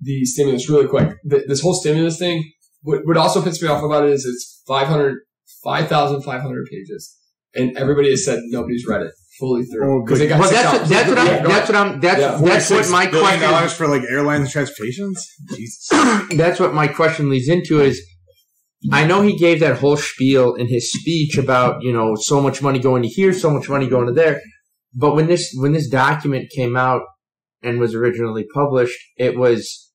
the stimulus really quick. The, this whole stimulus thing. What, what also pisses me off about it is it's 500, 5,500 pages, and everybody has said nobody's read it fully through Oh, because they got Well, that's what, that's what I'm. That's what I'm. That's Yeah. that's what my question. dollars for like airlines and transportations. Jesus. *clears throat* that's what my question leads into is I know he gave that whole spiel in his speech about, you know, so much money going to here, so much money going to there. But when this when this document came out and was originally published, it was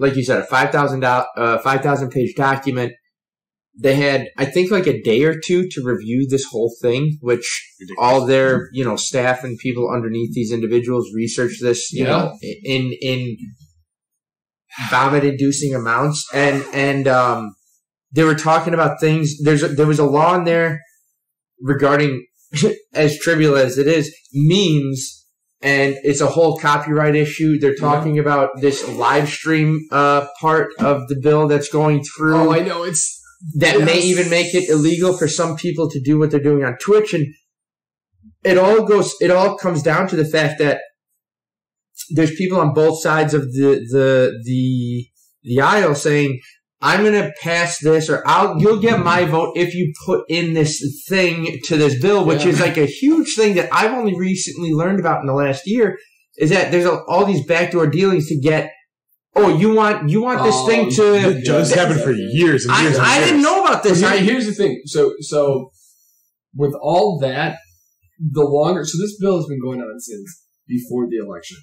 like you said, a five thousand uh, five thousand page document. They had, I think, like a day or two to review this whole thing, which all their, you know, staff and people underneath these individuals researched this, you Yeah. know, in in vomit inducing amounts. And and um they were talking about things there's a, there was a law in there regarding *laughs* as trivial as it is memes and it's a whole copyright issue. They're talking about this live stream uh part of the bill that's going through. Oh, I know. It's that may even make it illegal for some people to do what they're doing on Twitch. And it all goes, it all comes down to the fact that there's people on both sides of the, the, the, the aisle saying, I'm going to pass this or I'll, you'll get my vote if you put in this thing to this bill, which Yeah. is like a huge thing that I've only recently learned about in the last year is that there's a, all these backdoor dealings to get, oh, you want, you want this Oh, thing to, It just Yeah. happened for years and I, years. and I years. didn't know about this. Here- here's the thing. So, so with all that, the longer, so this bill has been going on since before the election.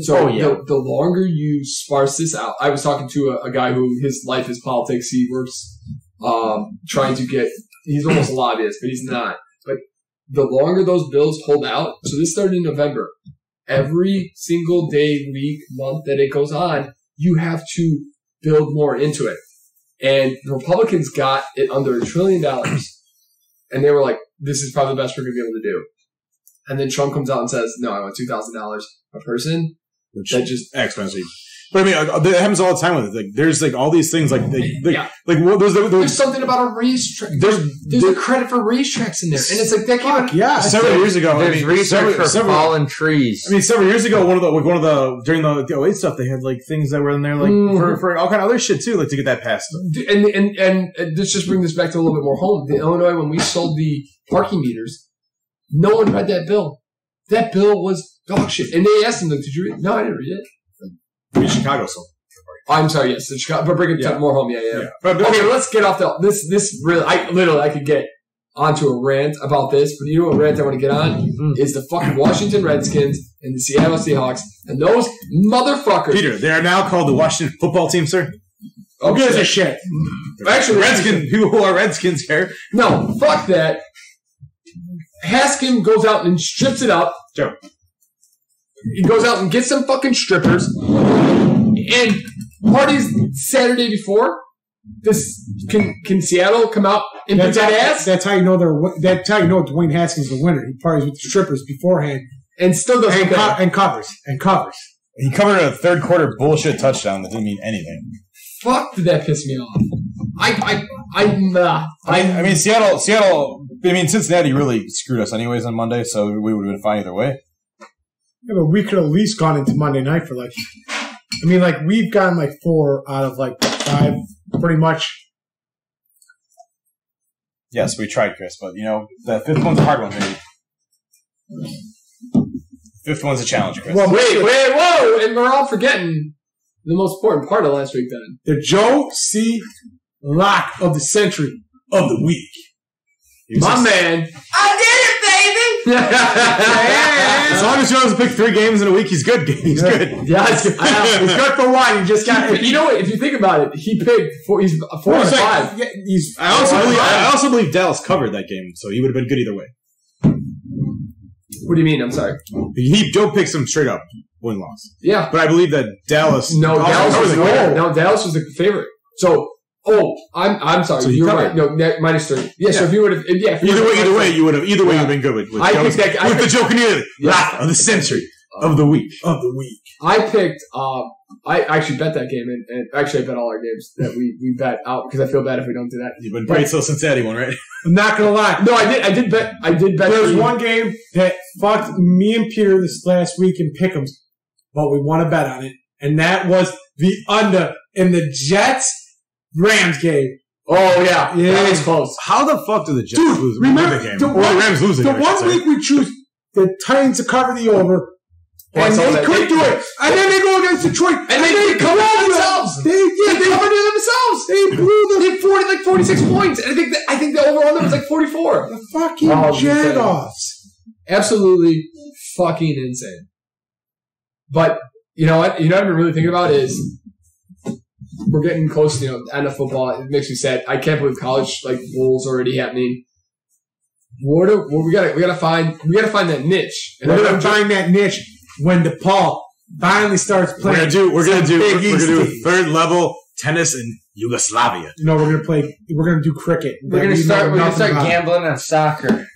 So Oh, yeah. the, the longer you sparse this out, I was talking to a, a guy who his life is politics. He works, um, trying to get, he's almost a lobbyist, but he's not. But the longer those bills hold out, so this started in November. Every single day, week, month that it goes on, you have to build more into it. And the Republicans got it under a trillion dollars. And they were like, this is probably the best we're going to be able to do. And then Trump comes out and says, no, I want $2,000 a person. Which That just, expensive. But I mean, it happens all the time with it. Like, there's like all these things, like, like, like, Yeah. like what, there's, there's, there's something about a racetrack. There's, there's a credit for racetracks in there. And it's like, that came out. Fuck yeah. several years ago. I There's mean, research several, for several, fallen trees. I mean, several years ago, one of the like one of the during the, the 08 stuff, they had like things that were in there, like Mhm. for, for all kind of other shit too, like to get that passed. And, and, and, and let's just bring this back to a little bit more home. The Illinois, when we sold the parking meters, no one read that bill. That bill was dog shit. And they asked him, like, did you read? No, I didn't read it. I mean, Chicago, so I'm sorry, yes, the Chicago, but bring it Yeah. more home. Yeah, yeah. yeah. But, but Okay, let's get off the this. This really, I literally, I could get onto a rant about this, but you know what rant I want to get on Mm. is the fucking Washington Redskins and the Seattle Seahawks and those motherfuckers. Peter, they are now called the Washington Football Team, sir. oh, Who gives a shit. Actually, *laughs* Redskin *laughs* people who are Redskins here. No, fuck that. Haskin goes out and strips it up. Joe. He goes out and gets some fucking strippers and parties Saturday before. This can can Seattle come out and put That's that how, ass that's how you know they're. That's how you know Dwayne Haskins the winner. He parties with the strippers beforehand and still doesn't and, co- and covers and covers. He covered a third quarter bullshit touchdown that didn't mean anything. Fuck, did that piss me off? I I I'm uh, I, I mean, Seattle, Seattle. I mean, Cincinnati really screwed us anyways on Monday, so we would have been fine either way. Yeah, but we could at least gone into Monday night for like. I mean, like we've gotten like four out of like five, pretty much. Yes, we tried, Chris, but you know, the fifth one's a hard one, baby. Fifth one's a challenge, Chris. Well, wait wait whoa, and we're all forgetting the most important part of last week. Then the Joe C. Lock of the century of the week. my man, I did it, baby. *laughs* As long as Joe doesn't pick three games in a week, he's good. He's good. Yeah, it's, It's good for one. You just got. you know what? If you think about it, he picked four. He's four out of five. Yeah, he's. I also believe wow. I also believe Dallas covered that game, so he would have been good either way. What do you mean? I'm sorry. He Joe picks him straight up. win loss. Yeah. But I believe that Dallas. No, Dallas was the game. no, Dallas was the favorite. So, oh, I'm I'm sorry. So you You're covered. right. No, ne- minus three. Yeah. So if you would have, yeah. if you Either way, either way, you would have. Either way, Yeah. you've been good with, with, I picked that- I with the Joe Cornelius Yeah. laugh of the century of the week. of the week. I picked. Um, I actually bet that game, and, and actually I bet all our games that we we bet out because I feel bad if we don't do that. You've been great till Cincinnati one, right? I'm not gonna lie. No, I did. I did bet. I did bet. There was one game that fucked me and Peter this last week in Pick'ems, but we won a bet on it, and that was the under in the Jets Rams game. Oh yeah, Yeah. that was close. How the fuck do the Jets Dude, lose remember the game? the or one- the Rams lose the, The one week we choose the Titans to cover the over, I and they They- do it, and then they go against Detroit, and, they- they covered blew them. themselves. They, yeah, They they, covered it themselves. they blew They the, had forty like forty six points, and I think that, I think the overall under was like forty four. the fucking Oh, insane. Absolutely fucking insane. But you know what? You know what I've been really thinking about is we're getting close to you know end of football. It makes me sad. I can't believe college like bowls already happening. What do, well, we gotta we gotta find we gotta find that niche. And we're gonna find that niche when DePaul finally starts playing. We're playing. gonna do. We're gonna do. We're, we're gonna do third level tennis in Yugoslavia. No, we're gonna play. We're gonna do cricket. We're That gonna we start. We're gonna start about. gambling on soccer.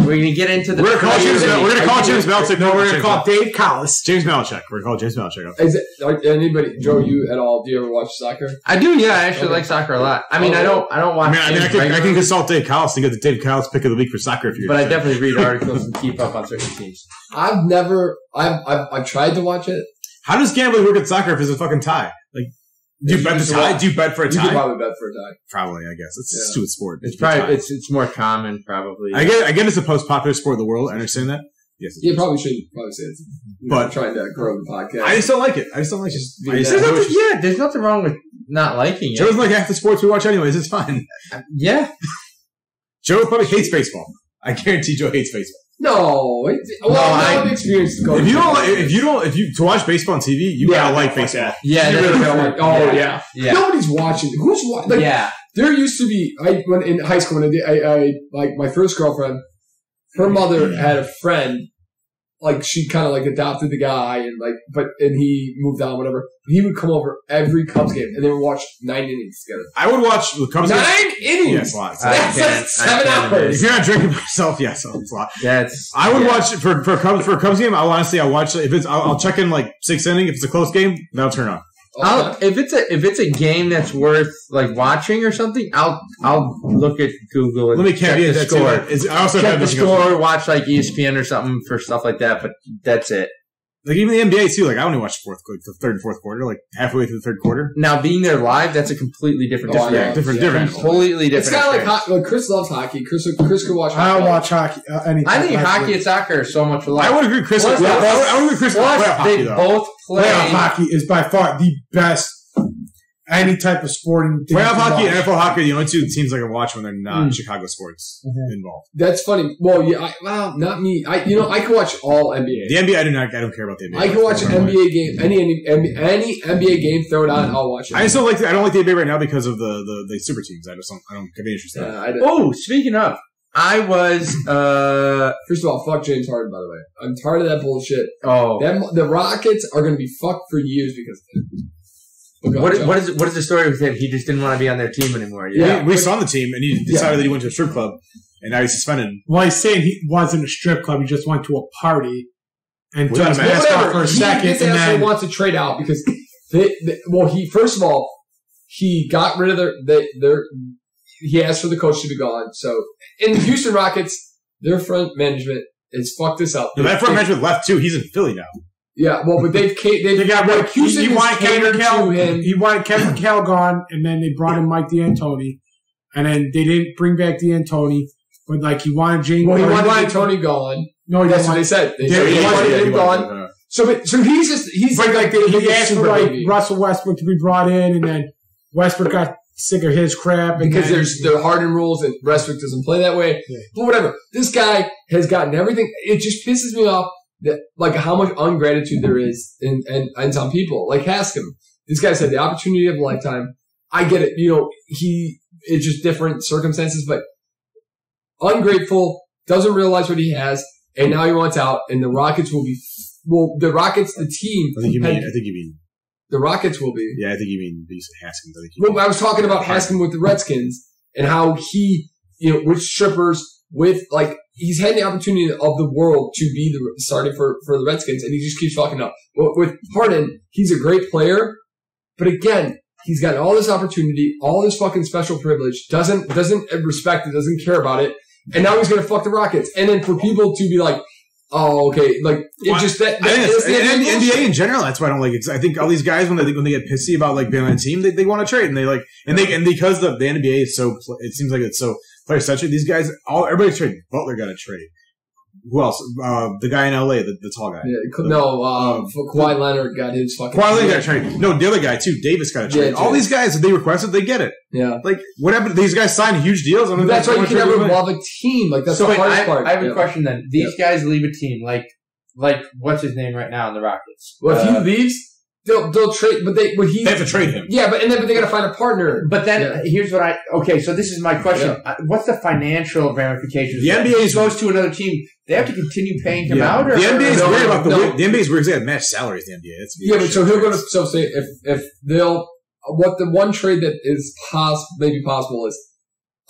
We're gonna get into the. We're gonna call James. Bel- We're gonna call James Belichick. No, we're gonna James call Dave Collis. James Belichick. We're gonna call James Belichick. Is it like anybody Joe? You at all? Do you ever watch soccer? I do. Yeah, I actually Okay. like soccer a lot. I mean, Oh. I don't. I don't I watch. mean, I mean, I can, I can consult Dave Collis to get the Dave Collis pick of the week for soccer if you're. but I definitely read *laughs* articles and keep up on certain teams. I've never. I've I've, I've tried to watch it. How does gambling work at soccer if it's a fucking tie? Like, do you You bet the tie? Do you bet for a You could probably bet for a tie. Probably, I guess it's a Yeah. stupid sport. It's The tie. probably it's it's more common probably. I get. I get it's the most popular sport in the world. I understand that. Yes, You is. probably shouldn't probably say it's. But- But trying to grow the podcast. I just don't like it. I just don't like. Just I There's that- nothing, yeah, there's nothing wrong with not liking Joe it. doesn't like half the sports we watch, anyways. It's fine. Yeah, Joe probably hates baseball. I guarantee Joe hates baseball. No, it, well, No, I, I- have experience to go. If you don't, like, if you don't, if you to watch baseball on TV, you Yeah, gotta like fuck baseball. that. yeah, you really true. don't like. Oh yeah. yeah, Nobody's watching. Who's watching? Like, yeah. There used to be. I when in high school when I, did, I, I like my first girlfriend. Her mother had a friend. Like she kind of like adopted the guy and like, but and he moved on, whatever. He would come over every Cubs game and they would watch nine innings together. I would watch the Cubs. game- Nine innings. Yes, a lot. It's a I. That's can't- like I seven can't hours. If you're not drinking by yourself, yes, it's a lot. That's I would yeah. watch for for Cubs for a Cubs game. I'll honestly, I'll watch if it's. I'll, I'll check in like sixth inning. If it's a close game, that'll turn on. I'll, if it's a if it's a game that's worth like watching or something, I'll I'll look at Google and Let me check caveat the score. Is, I also check have the score, watch like ESPN or something for stuff like that. But that's it. Like even the NBA too. Like I only watch fourth, like the third and fourth quarter, like halfway through the third quarter. Now being there live, that's a completely different Oh, experience. yeah. different, Yeah. different. animal. Completely It's different. kind of like, experience. hockey. like Chris loves hockey. Chris Chris could watch. I don't watch hockey. Uh, anything. I think That's hockey it. and soccer are so much alike. I would agree, Chris. I would, I would agree, Chris. Plus, playoff hockey they though. both play. Playoff hockey is by far the best. Any type of sporting. thing Playoff to hockey and watch. NFL hockey are the only two teams I can watch when they're not Mm. Chicago sports Mhm. involved. That's funny. Well, yeah. I, well, not me. I you know I can watch all NBA. The NBA, I do not. I don't care about the NBA. I can watch an NBA game. Any any any NBA game. Throw it on. I'll watch it. I just don't like. The, I don't like the NBA right now because of the the, the super teams. I just don't. I don't get interested. Uh, I Oh, speaking of, I was uh *laughs* First of all, fuck James Harden. By the way, I'm tired of that bullshit. oh. Them, the Rockets are going to be fucked for years because What, on, Joe. what is what is the story with him? He just didn't want to be on their team anymore. Yeah. Yeah. we, we saw the team, and he decided that he went to a strip club, and now he's suspended. Well, he's saying he wasn't a strip club. He just went to a party and took his mask Whatever. off for a He- second, This and oh, then wants to trade out because they, they- well, he first of all he got rid of their they, their he asked for the coach to be gone. So in the Houston Rockets, their front management has fucked this up. No, that front management left too. He's in Philly now. Yeah, well, but they've they've they got. He, Houston he wanted Kevin to He wanted Kevin McHale gone, and then they brought in Mike D'Antoni, and then they didn't bring back D'Antoni, but like he wanted James. Well, he wanted Tony gone. No, he That's what they said. They said he wanted- him gone. So, but, so he's just he's But like they, he asked for like baby. Russell Westbrook to be brought in, and then Westbrook got sick of his crap. And because then- there's the Harden rules and Westbrook doesn't play that way. Yeah. But whatever. This guy has gotten everything. It just pisses me off that like how much ungratitude there is in and in some people. Like Haskins. This guy's had the opportunity of a lifetime. I get it. You know, he it's just different circumstances, but ungrateful, doesn't realize what he has, and now he wants out, and the Rockets will be well, the Rockets, the team, I think you had- mean. I think you mean. the Rockets will be. Yeah, I think you mean said Haskins. I think you Well, I was talking about Haskins with the Redskins and how he, you know, with strippers, with like he's had the opportunity of the world to be the starting for for the Redskins, and he just keeps fucking up. Well, with Harden, he's a great player, but again, he's got all this opportunity, all this fucking special privilege, doesn't doesn't respect it, doesn't care about it, and now he's gonna fuck the Rockets. And then for people to be like, oh, okay, like it Well, just that, that- and, NBA and. NBA in general. That's why I don't like it. I think all these guys when they when they get pissy about like being on a team, they, they want to trade and they like and they and because the, the NBA is so it seems like it's so player centric. These guys all everybody's trading. Butler got a trade. Who else? Uh, the guy in LA, the, the tall guy. Yeah, no, uh, Kawhi Leonard got his fucking. Quiley got to trade. No, the other guy too. Davis got a trade. Yeah, all these guys, if they requested, they get it. Yeah. Like what happened? These guys signed huge deals. I mean, That's why you can trade never was love a team. Like that's so the wait, hardest I, part. I have Yeah. a question then. These guys leave a team like like what's his name right now in the Rockets? Well, if Uh, he leaves, they'll they'll trade. But they, but he, They have to trade him. yeah, but and then but they got to find a partner. But then Yeah. here's what I okay. So this is my question: Uh, What's the financial ramifications? The of that? NBA goes to another team. They have to continue paying him Yeah. out. Or, The NBA is No, weird about the no. way- the NBA is weird because they have match salaries. The NBA. That's Yeah, but so he'll go to so say if if they'll what the one trade that is poss maybe possible is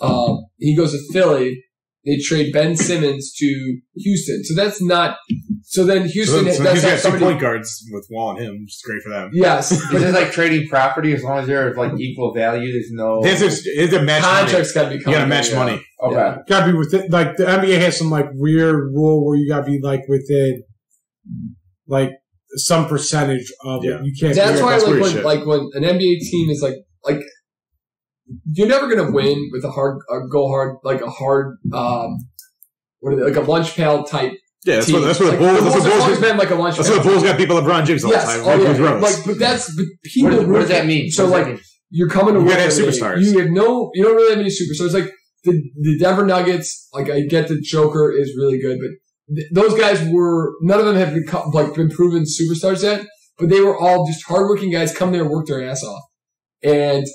um he goes to Philly. They trade Ben Simmons to Houston. So that's not. So then Houston then- so does he's have got two point guards with Wall and him, which is great for them. Yes, Is it like trading property as long as they're of like equal value? There's no They have to, they have to match money. contracts got to be. You gotta match yeah. money. okay. Yeah. Gotta be within, like, the NBA has some, like, weird rule where you gotta be, like, within, like, some percentage of Yeah. it. You can't That's why, that's like when, shit. like when an NBA team is like, like you're never gonna win with a hard, uh, go hard, like a hard, um, what are they, like a lunch pail type Yeah, that's team. what that's what like, the Bulls. The That's Bulls what have Bulls. been like a lunch That's what the Bulls got people LeBron James all the time. oh Like, yeah, Rose. like but that's but people. What, what does that mean? So What like mean? you're coming to You work gotta have superstars. You have no, you don't really have any superstars. Like the the Denver Nuggets. Like I get the Joker is really good, but th- those guys were none of them have become like been proven superstars yet. But they were all just hardworking guys, come there, work their ass off, and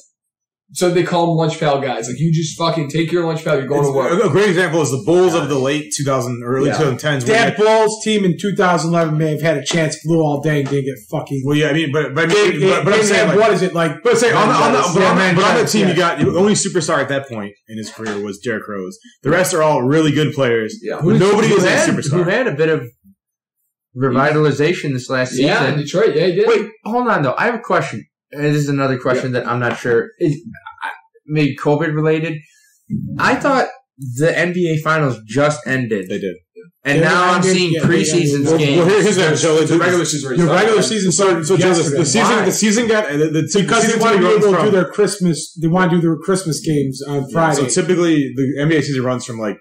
so they call them lunch pail guys. Like you just fucking take your lunch pail, you're going to work. A great example is the Bulls of the late 2000, early Yeah. 2010s. where That Bulls team in 2011 may have had a chance, flew all day and didn't get fucking. Well, yeah, I mean, but but, I They- mean, they- but, but I'm saying like, what is it like? but I'm saying on the, on the, Manchester, but on, yeah, the- but on the team, yeah. you got the only superstar at that point in his career was Derrick Rose. The rest are all really good players. Yeah. But nobody who is a had, Who superstar. had a bit of revitalization this last season? Yeah, in Detroit. Yeah, he did. Wait, hold on though. I have a question. And this is another question that I'm not sure is maybe COVID related. I thought the NBA Finals just ended, They did. and Yeah, now I'm ended- seeing yeah, preseason ended. Well, games. well, here- here's the so the regular season. Your regular season started So Joe, the, season Why? the season got the, the because they want to be runs able to do their Christmas. They want to do their Christmas games on Yeah, Friday. So typically the NBA season runs from like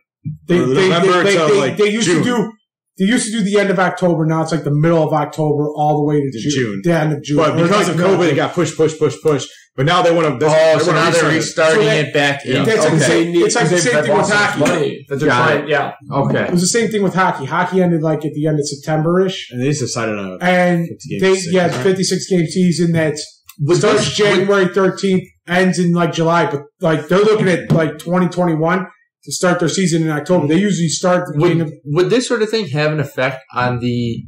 they, Or they, they, November they, to, they, like, they used June. to do. They used to do the end of October. Now it's like the middle of October, all the way to To June. June. The end of June. but Or because like of middle COVID it got pushed push push push. But now they want to oh, so now they're restarting So that- it back Yeah. in. That's like the Okay. same- it's like the They've same thing with lost hockey. Money that they're Got trying, yeah. Okay. It was the same thing with hockey. Hockey ended like at the end of September ish, and they just decided on a and they season, yeah, right? fifty six game season that starts January thirteenth, ends in like July. But like they're looking at like twenty twenty one to start their season in October. They usually start the Would, of would this sort of thing have an effect on the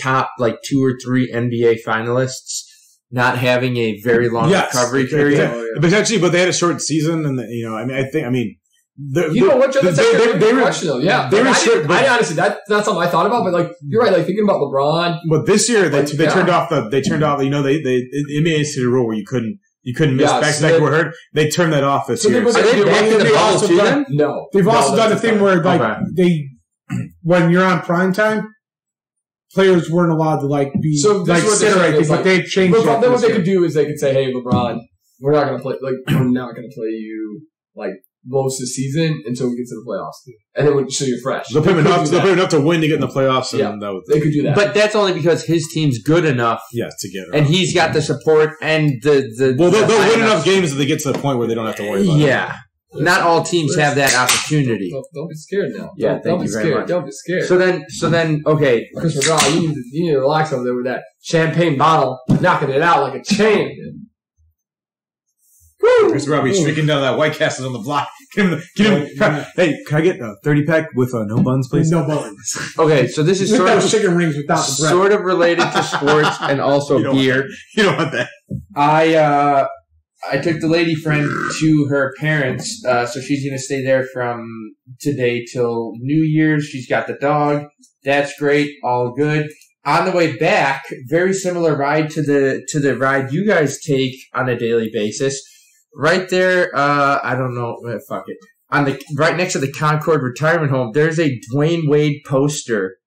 top like two or three NBA finalists not having a very long Yes. recovery period? Yeah. Potentially, but they had a short season, and you know, I mean, I think, I mean, the, You know what, Joe? That's they- actually they- they were- question, though. Yeah, they Like, were I, sure- but- I honestly, that, that's something I thought about. But like, you're right. Like thinking about LeBron. But this year they Like, they yeah. turned off the they turned off you know they they the NBA instituted a rule where you couldn't you couldn't miss Yeah, back to back they- were hurt. They turned that off this So year. they- So Are they They- the they bubble also done- then? No, They've No, also done that's a thing fine. where like Okay. they when you're on prime time, players weren't allowed to like be So this like is what they're sit or saying anything, but like- they've changed But that then what they year. could do is they could say, "Hey, LeBron, we're not gonna play. Like, we're not gonna play you like most of the season until we get to the playoffs, and then when, so you're fresh." they'll put him They could enough. They'll that. put him enough to win to get in the playoffs, and Yeah. that was, They could do that. But that's only because his team's good enough yeah, to get. and he's got the support and the the well, they'll, the they'll win enough games that they get to the point where they don't have to worry about it. Yeah, not all teams have that opportunity. don't, don't be scared now. Yeah, don't, thank don't be you very scared. much. Don't be scared. So then, so then, okay. Chris McGraw, you need to you need to relax over there with that champagne bottle, knocking it out like a champion. Chris Robbie streaking down that White Castle on the block. *laughs* Get him, get him. Yeah. Hey, can I get a thirty pack with uh, no buns, please? No buns. *laughs* Okay, so this is sort of chicken rings without the bread. sort of related to sports *laughs* and also You don't beer. You don't want that. I uh I took the lady friend to her parents, uh, so she's gonna stay there from today till New Year's. She's got the dog. That's great, all good. On the way back, very similar ride to the to the ride you guys take on a daily basis. Right there, uh, I don't know, eh, fuck it. On the right next to the Concord Retirement Home, there's a Dwyane Wade poster,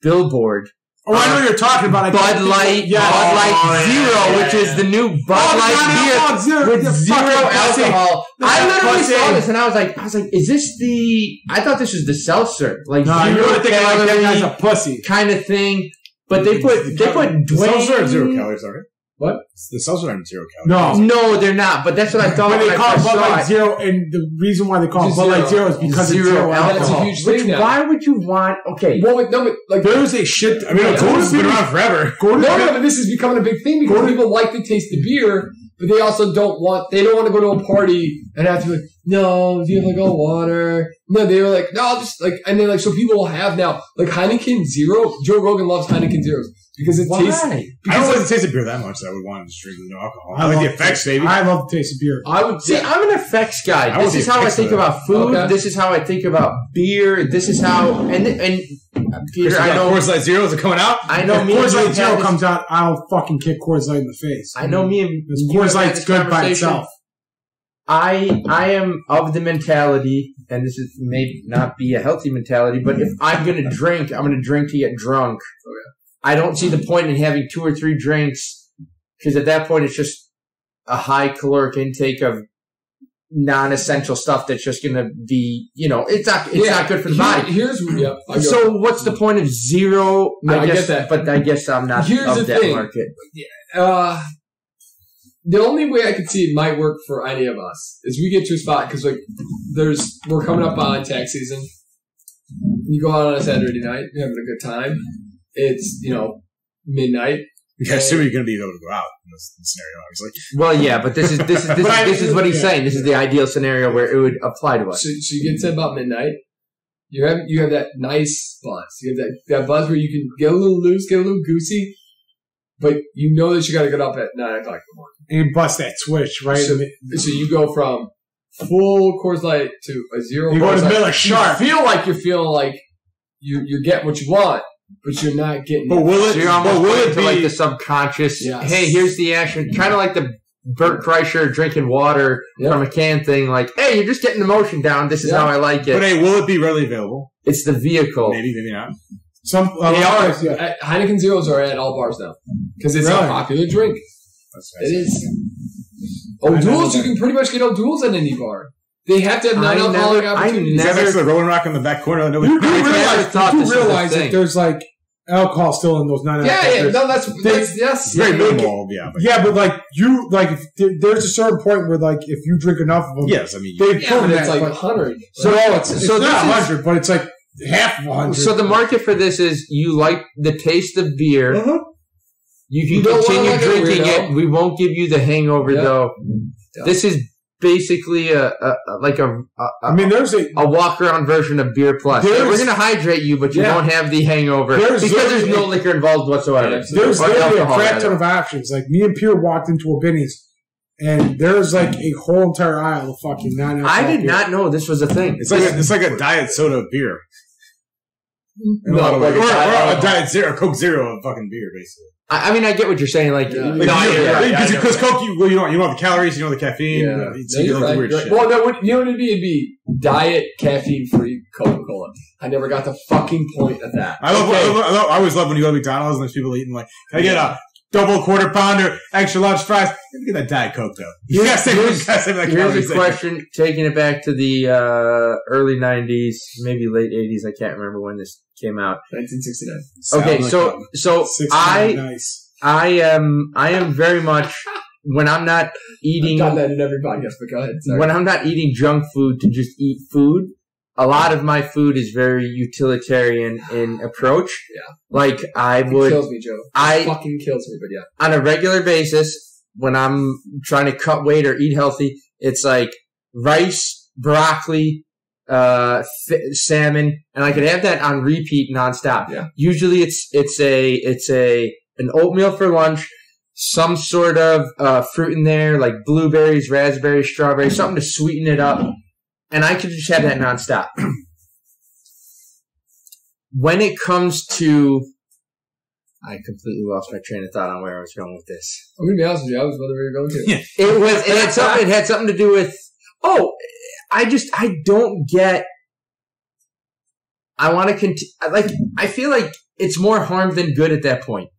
billboard Oh, I know what you're talking about. I Bud can't think of- Light, Yeah. Bud Light Oh, Zero, yeah, which yeah, is the new Bud Oh, Light non-alcoholic beer zero, with you zero alcohol. I literally pussy. saw this and I was like, I was like, is this the? I thought this was the seltzer, like No, you zero really think I like that calorie guy's a pussy. kind of thing. But they put they put The seltzer are zero Dwayne. calories, all right? What? The seltzer aren't zero calories. No. No, they're not. But that's what I thought But when they I call it first Bud saw Light it. Zero, and the reason why they call it Just Bud Light zero. Zero is because Zero it's zero alcohol. That's a huge Which thing now. why would you want? Okay, Well, wait, no, but like There's a shit. I mean, Yeah, it's Coors go been to- around forever. Go to No, no, but this is becoming a big thing because Go to- people like to taste the beer, but they also don't want they don't want to go to a party and have to be like, no, do you have like a water? No, they were like, no, I'll just like and then like so people will have now like Heineken Zero. Joe Rogan loves Heineken Zeros because it tastes why? I don't like it- the taste of beer that much that I would want to just drink with no alcohol. I, I like the effects, taste- baby. I love the taste of beer. I would See, say I'm an effects guy. I This is how I think about food. Okay. This is how I think about beer. This is how and and Peter, I you got know, Coors Light Zeros are coming out. I know If me Coors Light Zero comes out, I'll fucking kick Coors Light in the face. I know me and Because you Coors Light's good by itself. I I am of the mentality, and this is may not be a healthy mentality, but if I'm gonna drink, I'm gonna drink to get drunk. I don't see the point in having two or three drinks because at that point it's just a high caloric intake of non-essential stuff that's just gonna be, you know, it's not it's Yeah. not good for the Here- body. Here's yeah. I So what's the point of zero? No, I guess, get that. but I guess I'm not Here's of that thing. market. uh, the only way I could see it might work for any of us is we get to a spot because like there's we're coming up on tax season. You go out on a Saturday night, you're having a good time. It's you know midnight. Yeah, I assume you're going to be able to go out in this, this scenario, obviously. Well, yeah, but this is this is this, *laughs* is, this is what he's saying. This is the ideal scenario where it would apply to us. So, so you get to about midnight. You have you have that nice buzz. You have that that buzz where you can get a little loose, get a little goosey, but you know that you got to get up at nine o'clock in the morning. And bust that switch, right? So, so you go from full Coors Light to a zero. You go to Light. Miller You Sharp. feel like you're feeling like you you're getting what you want, but you're not getting. But will it, So you're almost but will playing it to like be, the subconscious. Yes. Hey, here's the action. Mm-hmm. Kind of like the Bert Kreischer drinking water Yep. from a can thing. Like, hey, you're just getting the motion down. This is Yeah. how I like it. but hey, will it be readily available? It's the vehicle. Maybe, maybe not. Some a They are. of- yeah. Heineken Zeros are at all bars now because it's Really? a popular drink. That's It is. I know O'Doul's, you can pretty much get O'Doul's at any bar. They have to have I non-alcoholic never- I opportunities. Is that Never- next the Rolling Rock in the back corner? Nobody, You do never realize, thought you do realize that there's like alcohol still in those nine yeah, yeah, no, that's, that's yes. it's very yeah, minimal, yeah. But Yeah, but like you, like if there's a certain point where like if you drink enough of them, yes, I mean, they've Yeah, proven but it's that. like but- hundred. so no, it's, it's So not this hundred, but it's like half of a hundred. So the market for this is you like the taste of beer. Uh-huh. You You can don't continue drinking it. We won't give you the hangover Yeah. though. Yeah. This is basically a, a, a like a, a, I mean, there's a a walk around version of beer plus. There's- We're gonna hydrate you, but you Yeah. won't have the hangover There's because there's literally- no liquor involved whatsoever. Yeah, there's literally a alcohol, crap ton of options. Like me and Pierre walked into a Binny's, and there's like a whole entire aisle of fucking nine. I did not know this was a thing. it's like a, it's like a diet soda of beer. In a No, lot of like ways. a or, or a diet zero, Coke Zero of fucking beer, basically. I, I mean, I get what you're saying. Like, Yeah. No, I- yeah, because yeah, I know. Coke, you, well, you don't you don't have the calories, you don't have the caffeine. Yeah. you No, you you're don't have right, the weird right. Well, no, what, you know what it'd be? It'd be diet caffeine free Coca Cola. I never got the fucking point of that. I love, Okay. I, love, I, love, I always love when you go to McDonald's and there's people eating like, can I get a double quarter pounder, extra large fries? Let me get that Diet Coke though. You gotta save, you gotta save that Here's a question, taking it back to the uh, early '90s, maybe late '80s. I can't remember when this came out. 1969. Okay, Sound so like so Six I nice. I am I am very much when I'm not I've eating done that in every podcast, but go ahead. Sorry. when I'm not eating junk food to just eat food. A lot of my food is very utilitarian in approach. Yeah. Like I it would kills me, Joe. It I fucking kills me, but yeah. on a regular basis when I'm trying to cut weight or eat healthy, It's like rice, broccoli, uh, f- salmon, and I could have that on repeat nonstop. Yeah. Usually it's, it's a, it's a, an oatmeal for lunch, some sort of, uh, fruit in there, like blueberries, raspberries, strawberries, something to sweeten it up. And I could just have that nonstop. *clears throat* when it comes to, I completely lost my train of thought on where I was going with this. I'm gonna be honest with you. I was wondering where you're going to. *laughs* It was it had something it had something to do with oh I just I don't get I want to continue like I feel like it's more harm than good at that point.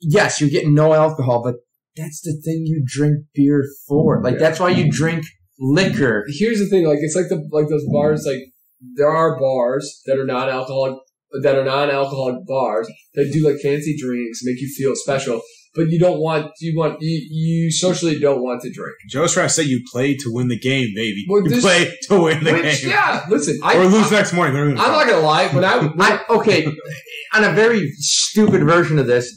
Yes, you're getting no alcohol, but that's the thing you drink beer for. Like that's why you drink liquor. Here's the thing. Like it's like the like those bars. Like there are bars that are non-alcoholic that are non-alcoholic bars that do like fancy drinks, make you feel special. But you don't want you want you, you socially don't want to drink. Joe's trying to say you play to win the game, baby. Well, you this- play to win the Which, game. yeah, listen, I, or lose I, next morning. I'm not gonna lie. When I, when I, okay, on a very stupid version of this,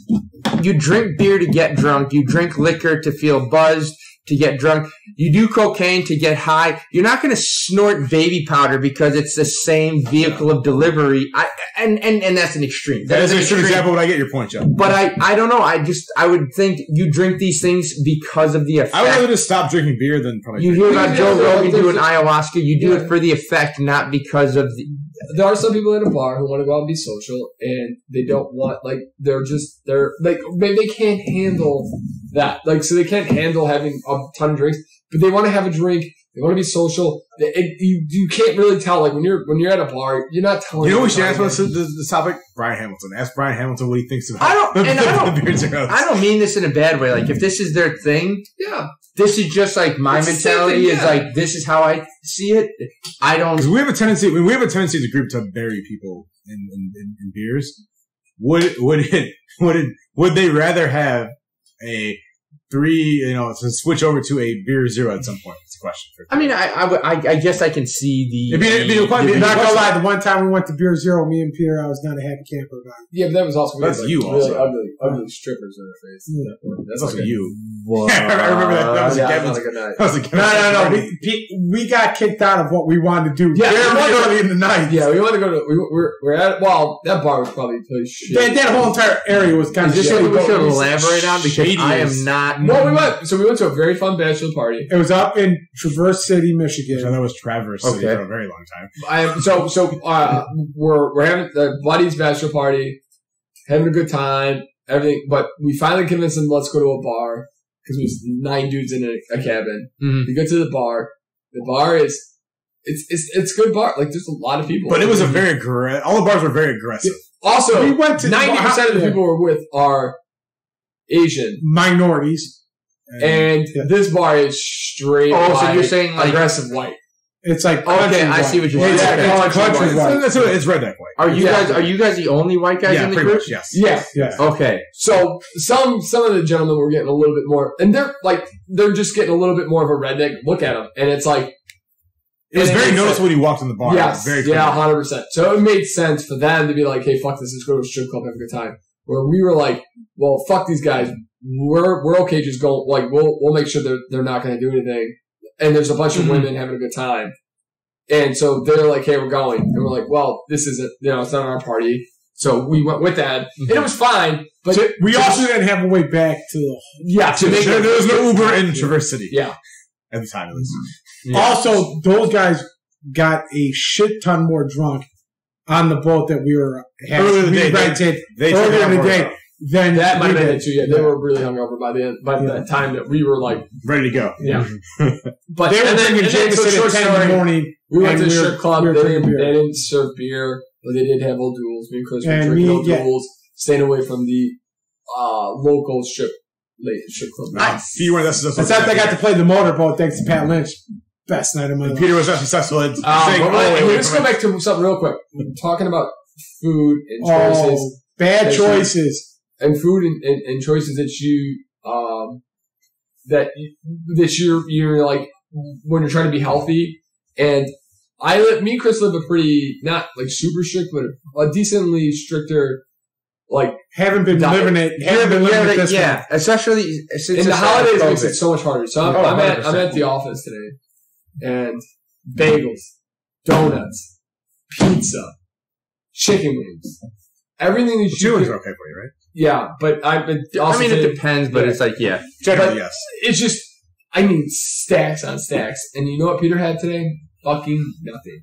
you drink beer to get drunk. You drink liquor to feel buzzed, to get drunk. You do cocaine to get high. You're not going to snort baby powder because it's the same vehicle of delivery. I, and, and, and that's an extreme. that is an an extreme example, but I get your point, Joe. But I, I don't know. I just, I would think you drink these things because of the effect. I would rather just stop drinking beer than probably. you drink hear about Joe yeah, Rogan there's doing ayahuasca. You do Yeah. it for the effect, not because of the. There are some people in a bar who want to go out and be social, and they don't want like they're just they're like maybe they can't handle that. Like so they can't handle having a ton of drinks, but they want to have a drink. They want to be social. They, it, you you can't really tell like when you're when you're at a bar, you're not telling. You know, we them should ask anything. about this, this topic. Brian Hamilton. Ask Brian Hamilton what he thinks about. I don't- *laughs* the, and the, I don't- the beer. I don't mean this in a bad way. Like if this is their thing, Yeah, this is just like my It's the same mentality thing, is like this is how I see it. I don't. Because we have a tendency, we we have a tendency as a group to bury people in, in, in, in beers. Would would it *laughs* would it would they rather have a three, you know, to switch over to a beer zero at some point? It's a question. For I mean, I, I, would- I, I guess I can see the. It'd be- it'd be the- it'd be Not gonna lie, the one time we went to Beer Zero, me and Peter, I was not a happy camper about it. yeah, but that was also we had, That's like, you really also. ugly ugly strippers in our face. Yeah. That's also like you. *laughs* Wow. I remember that. That was Yeah, a that Kevin's. was a night. That was a Kevin's No, no, no. party. We, Pe- we got kicked out of what we wanted to do. Yeah, very we wanted to- early in the night. Yeah, we want to go to we we're, we're at well that bar was probably a place shit. That, that whole entire area was kind Is of this shit. something we should we- elaborate on because shady I am not. no, we went. So we went to a very fun bachelor party. It was up in Traverse City, Michigan. So Michigan. that was Traverse City Okay. for a very long time. I so so uh, we're we're having the buddy's bachelor party, having a good time, everything. But we finally convinced them let's go to a bar because we was nine dudes in a, a cabin. Mhm. We go to the bar. The bar is it's it's it's good bar. Like there's a lot of people, But it was a very aggressive. All the bars were very aggressive. also we went to ninety percent of the people we're with are Asian, minorities. And Yeah. this bar is straight. Oh, so white, you're saying, like- aggressive white? It's like Okay, country I see what you're It's saying. like Yeah, country country white. white. That's what it's redneck white. Are you Yeah. guys? Are you guys the only white guys Yeah, in the pretty group? much. Yes. Yeah. Yeah. Okay. So some some of the gentlemen were getting a little bit more, and they're like they're just getting a little bit more of a redneck look at them, and it's like It was very it's noticeable when you walked in the bar. yes, Very yeah, hundred percent. So it made sense for them to be like, "Hey, fuck this, let's go to a strip club, have a good time." Where we were like, "Well, fuck these guys, we're we're okay, just go like we'll we'll make sure they're they're not going to do anything." And there's a bunch of Mhm. women having a good time, and so they're like, "Hey, we're going," and we're like, "Well, this isn't you know it's not our party." So we went with that, and it was fine. But So we also didn't have a way back to the yeah, to make There, there was no Uber in Yeah. Traverse City. Yeah. At the time, at least. Also, those guys got a shit ton more drunk on the boat that we were having. Earlier in the day, they- They earlier it in the day more, than That might we have been it too. Yeah, they were really hungover by the end, by Yeah. the time that we were like, ready to go. yeah. *laughs* But They were then, drinking so Jameson short at 10 in the morning. we went to the strip club. we they, didn't, they didn't serve beer, but they did have O'Doul's. Me and Chris were drinking we- old yeah. duels, staying away from the uh, local strip late strip club. Nice. If you weren't, that's, that's Besides, I got to play the motorboat thanks to Pat Lynch. Best night of my life. Peter was not successful at Um, oh, let's go back to something real quick. Talking about food and Oh, choices. bad choices. And food and, and, and choices that you um that you- that you're you're like when you're trying to be healthy and I live me and Chris live a pretty not like super strict but a decently stricter Like Haven't been Diet. living it. Yeah, Haven't been but yeah, living it this yeah, way. especially since in the the start holidays makes it so much harder. So I'm, Oh, I'm at I'm at the office today, and bagels, donuts, pizza, chicken wings, everything that you Two wings can- okay for you, right? Yeah, but I but also I mean, it depends, but yeah. it's like, yeah. Generally, But- yes. it's just I mean stacks on stacks. And you know what Peter had today? Fucking nothing.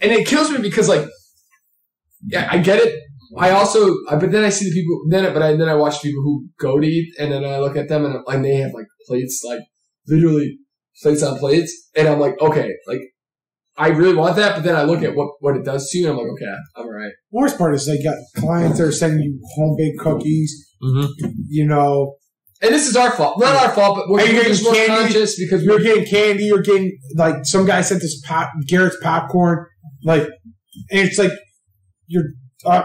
And it kills me because like yeah, I get it. I also I, but then I see the people then but I then I watch people who go to eat and then I look at them and, and they have like plates like literally plates on plates and I'm like, okay, like I really want that, but then I look at what, what it does to you and I'm like, okay, I'm alright. Worst part is they got clients that are sending you home baked cookies. Mm-hmm. You know, And this is our fault. Not our fault, but we're, Are you we're getting just more candy? conscious because you're we're getting candy. You're getting like some guy sent this pop Garrett's popcorn. Like, and it's like you're uh,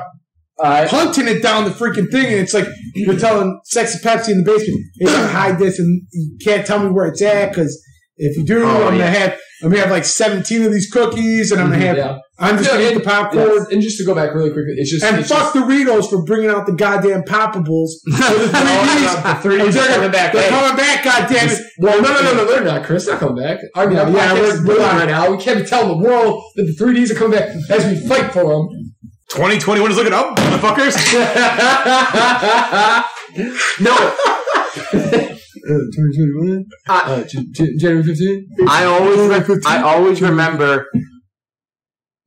punting it down the freaking thing, and it's like you're telling Sexy Pepsi in the basement, "Hey, hide this, and you can't tell me where it's at because if you do, Oh, I'm gonna have I'm gonna have like 17 of these cookies, and I'm gonna mm-hmm, have yeah. I'm just Yeah, gonna eat the popcorn." Yes. And just to go back really quickly, it's just And it's fuck just, Doritos for bringing out the goddamn poppables. *laughs* Oh, the three oh, They're Ds are coming back. They're Hey. coming back, goddammit. Well, no, no, no, no, they're not, Chris. They're not coming back. I mean, Yeah, our yeah, podcast we're- is booming right now. We can't be telling the world that the 3Ds are coming back as we fight for them. 2021 is looking up, motherfuckers. *laughs* No, *laughs* Uh, J- J- January 15th? I always, re- I always remember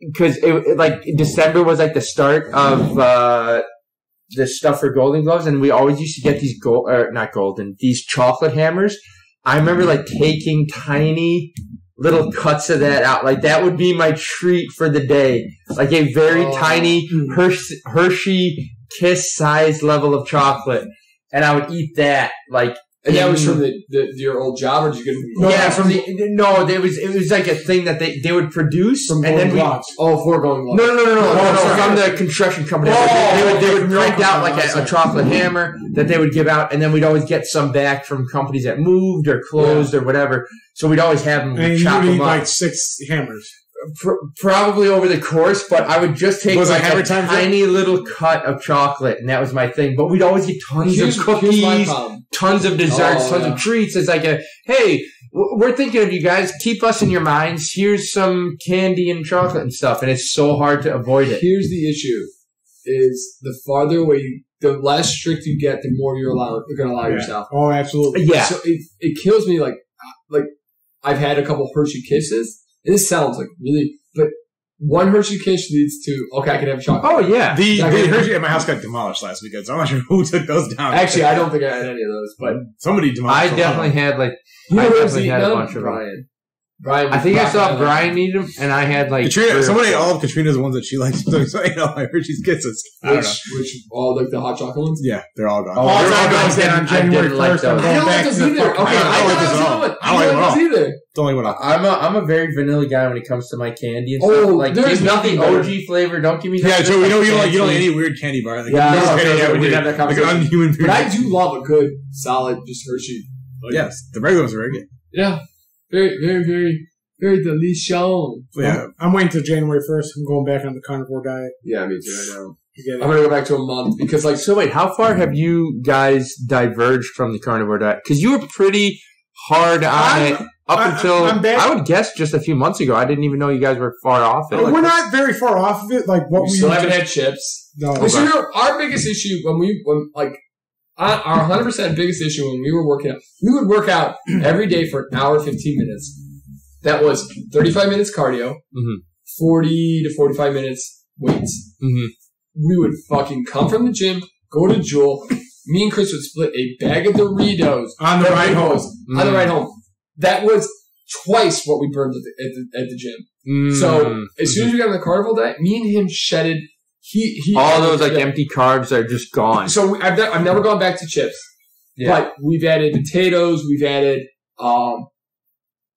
because it, it, like December was like the start of uh, the stuff for Golden Gloves, and we always used to get these gold, or not golden, these chocolate hammers. I remember like taking tiny little cuts of that out. Like that would be my treat for the day. Like a very Oh. tiny Hershey, Hershey Kiss size level of chocolate, and I would eat that like And that was from the, the your old job, or did you get it from yeah, from the no, it was it was like a thing that they, they would produce, From and then Golden we Globs. Oh, for going no no no no no, Oh, no, no, sorry. from the construction company. Oh, they, would, they would from oh, print out like a, sorry. a chocolate hammer that they would give out, and then we'd always get some back from companies that moved or closed or whatever. So we'd always have them And you chop would them eat up. like six hammers. Pr- probably over the course, but I would just take Was like hammer a time for- tiny little cut of chocolate, and that was my thing. But we'd always get tons Here's, of cookies, tons of desserts, Oh, tons yeah. of treats. It's like a hey, we're thinking of you guys. Keep us in your minds. Here's some candy and chocolate and stuff, and it's so hard to avoid it. Here's the issue: is the farther away, you, the less strict you get, the more you're allowed. You're gonna allow Yeah. yourself. Oh, absolutely. Yeah, So it, it kills me. Like like I've had a couple Hershey kisses. And this sounds like really, but one Hershey kiss leads to okay, I can have chocolate. oh yeah. The, Yeah, the Hershey at my house got demolished last weekend, so I'm not sure who took those down. Actually, I don't think I had any of those, but somebody demolished. I definitely them. had like you know I who was definitely had a bunch of them. Brian. Brian. I think I saw had them. Brian eat them, and I had like three Katrina, somebody ate all of Katrina's ones that she likes. *laughs* So, you know, my Hershey's Kisses. I don't Which, know. which, all like the hot chocolate ones? Yeah, they're all gone. Oh, All they're all goes gone. down on I January didn't like 1st. I'm those. I going don't like back those to the either. fucking- Okay, I don't I like thought those I at the all. only one. I don't I like don't them like those either. Don't like what I. I'm a I'm a very vanilla guy when it comes to my candy and Oh. Like there's give nothing the better. OG flavor. Don't give me Yeah, that Joe, you know you don't like you don't like any weird candy bar. Like, Yeah, no, candy okay, bar we did weird, have that like an conversation. unhuman. But I do love a good, solid, just Hershey. Yes, the regular ones are very good. Yeah. Very, very, very, very delicious. Yeah, I'm waiting till January 1st. I'm going back on the carnivore diet. Yeah, me too. I know. Again, I'm gonna go back to a month because, like, So wait, how far mm-hmm. have you guys diverged from the carnivore diet? Because you were pretty hard on I'm- it up I- until I would guess just a few months ago. I didn't even know you guys were far off it. We're not very far off of it. Like what we we still haven't had chips. No, so your- our biggest issue when we, when like, our our 100% biggest issue when we were working out, we would work out *clears throat* every day for an hour, 15 minutes. That was 35 minutes cardio, Mhm. 40 to 45 minutes weights. Mhm. We would fucking come from the gym, go to Jewel. Me and Chris would split a bag of Doritos on the ride home. was on the ride home. That was twice what we burned at the, at the, at the gym. Mm. So as soon as we got on the carnivore diet, me and him shedded. He he all those like yeah. empty carbs are just gone. So I've ne- I've never gone back to chips, Yeah. but we've added potatoes, we've added um,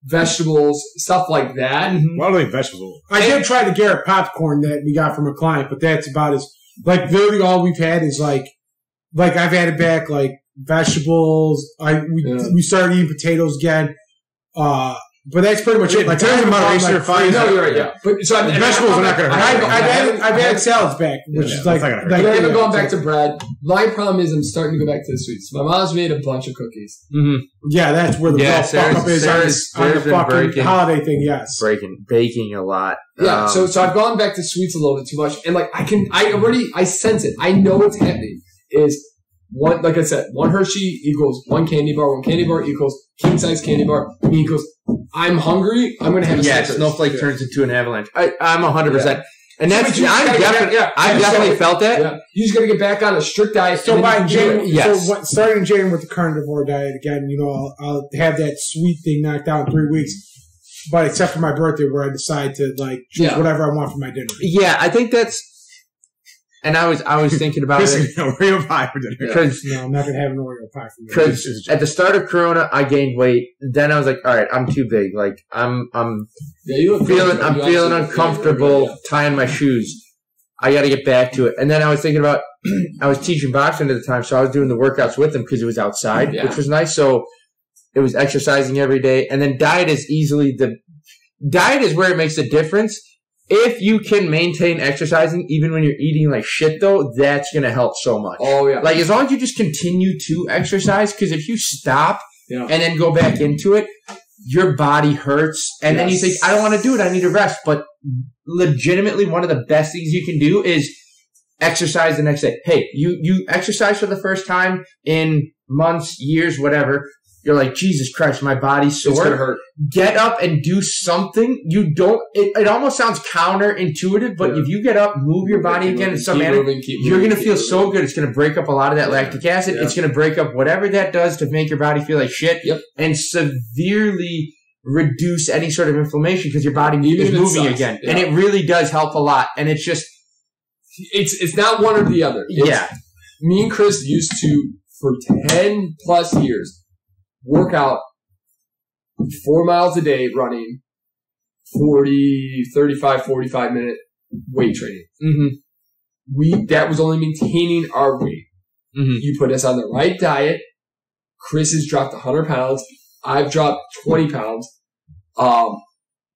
vegetables, stuff like that. Mm-hmm. why do they vegetables? I did try the Garrett popcorn that we got from a client, but that's about as like literally all we've had is like like I've added back like vegetables. I we, Yeah. we started eating potatoes again. Uh, but that's pretty much it. In Like terms I of haven't gone, moderation, like, you're fine. No, you're right. Yeah, but so I've, vegetables I've are not gonna back- hurt. I've, I I've, added, I've added salads back, which Yeah, is that's like, not gonna hurt. like I haven't gone back to bread. My problem is I'm starting to go back to the sweets. My mom's made a bunch of cookies. Mm-hmm. yeah, that's where the Yeah, real fuck Sarah's- up is on, Sarah's- on the fucking breaking- holiday thing. Yes, Breaking, baking a lot. Yeah, Um, so so I've gone back to sweets a little bit too much, and like I can, I already, I sense it. I know what's happening. Is one, like I said, one Hershey equals one candy bar. One candy bar equals king size candy bar equals. I'm hungry. I'm gonna have a yeah, Snickers. snowflake turns into an avalanche. I, I'm 100. percent And that's but I definitely, yeah, I yeah, definitely felt that. Yeah, you just gotta get back on a strict diet. So by you can do it. January, Yes. so what, starting in January with the carnivore diet again, you know, I'll, I'll have that sweet thing knocked out in three weeks. But except for my birthday, where I decide to like choose Yeah. whatever I want for my dinner. Yeah, I think that's. And I was I was *laughs* thinking about Chris it is gonna Oreo pie for dinner. because No, I'm not gonna have an Oreo pie for me. because at the start of Corona I gained weight. Then I was like, all right, I'm too big. Like I'm I'm Yeah, you feeling good. I'm feeling uncomfortable yeah. tying my shoes. I got to get back to it. And then I was thinking about *clears throat* I was teaching boxing at the time, so I was doing the workouts with them because it was outside, Yeah. which was nice. So it was exercising every day, and then diet is easily the diet is where it makes the difference. If you can maintain exercising even when you're eating like shit, though, that's gonna help so much. Oh yeah, Like as long as you just continue to exercise, because if you stop Yeah. and then go back into it, your body hurts, and then you think, I don't want to do it. I need to rest. But legitimately, one of the best things you can do is exercise the next day. Hey, you you exercise for the first time in months, years, whatever. You're like, Jesus Christ, my body's sore. it's gonna hurt. Get up and do something. You don't. It, it almost sounds counterintuitive, but Yeah. if you get up, move your body Keep again in some manner, moving, you're moving, gonna feel moving. so good. It's gonna break up a lot of that Yeah. lactic acid. Yeah. It's gonna break up whatever that does to make your body feel like shit, Yep. and severely reduce any sort of inflammation because your body Even is moving sucks. again, and it really does help a lot. And it's just It's it's not one or the other. It's- yeah, me and Chris used to for 10 plus years work out four miles a day running 40 35 45 minute weight training. Hmm we that was only maintaining our weight. Mhm. you put us on the right diet. Chris has dropped 100 pounds. I've dropped 20 pounds. Um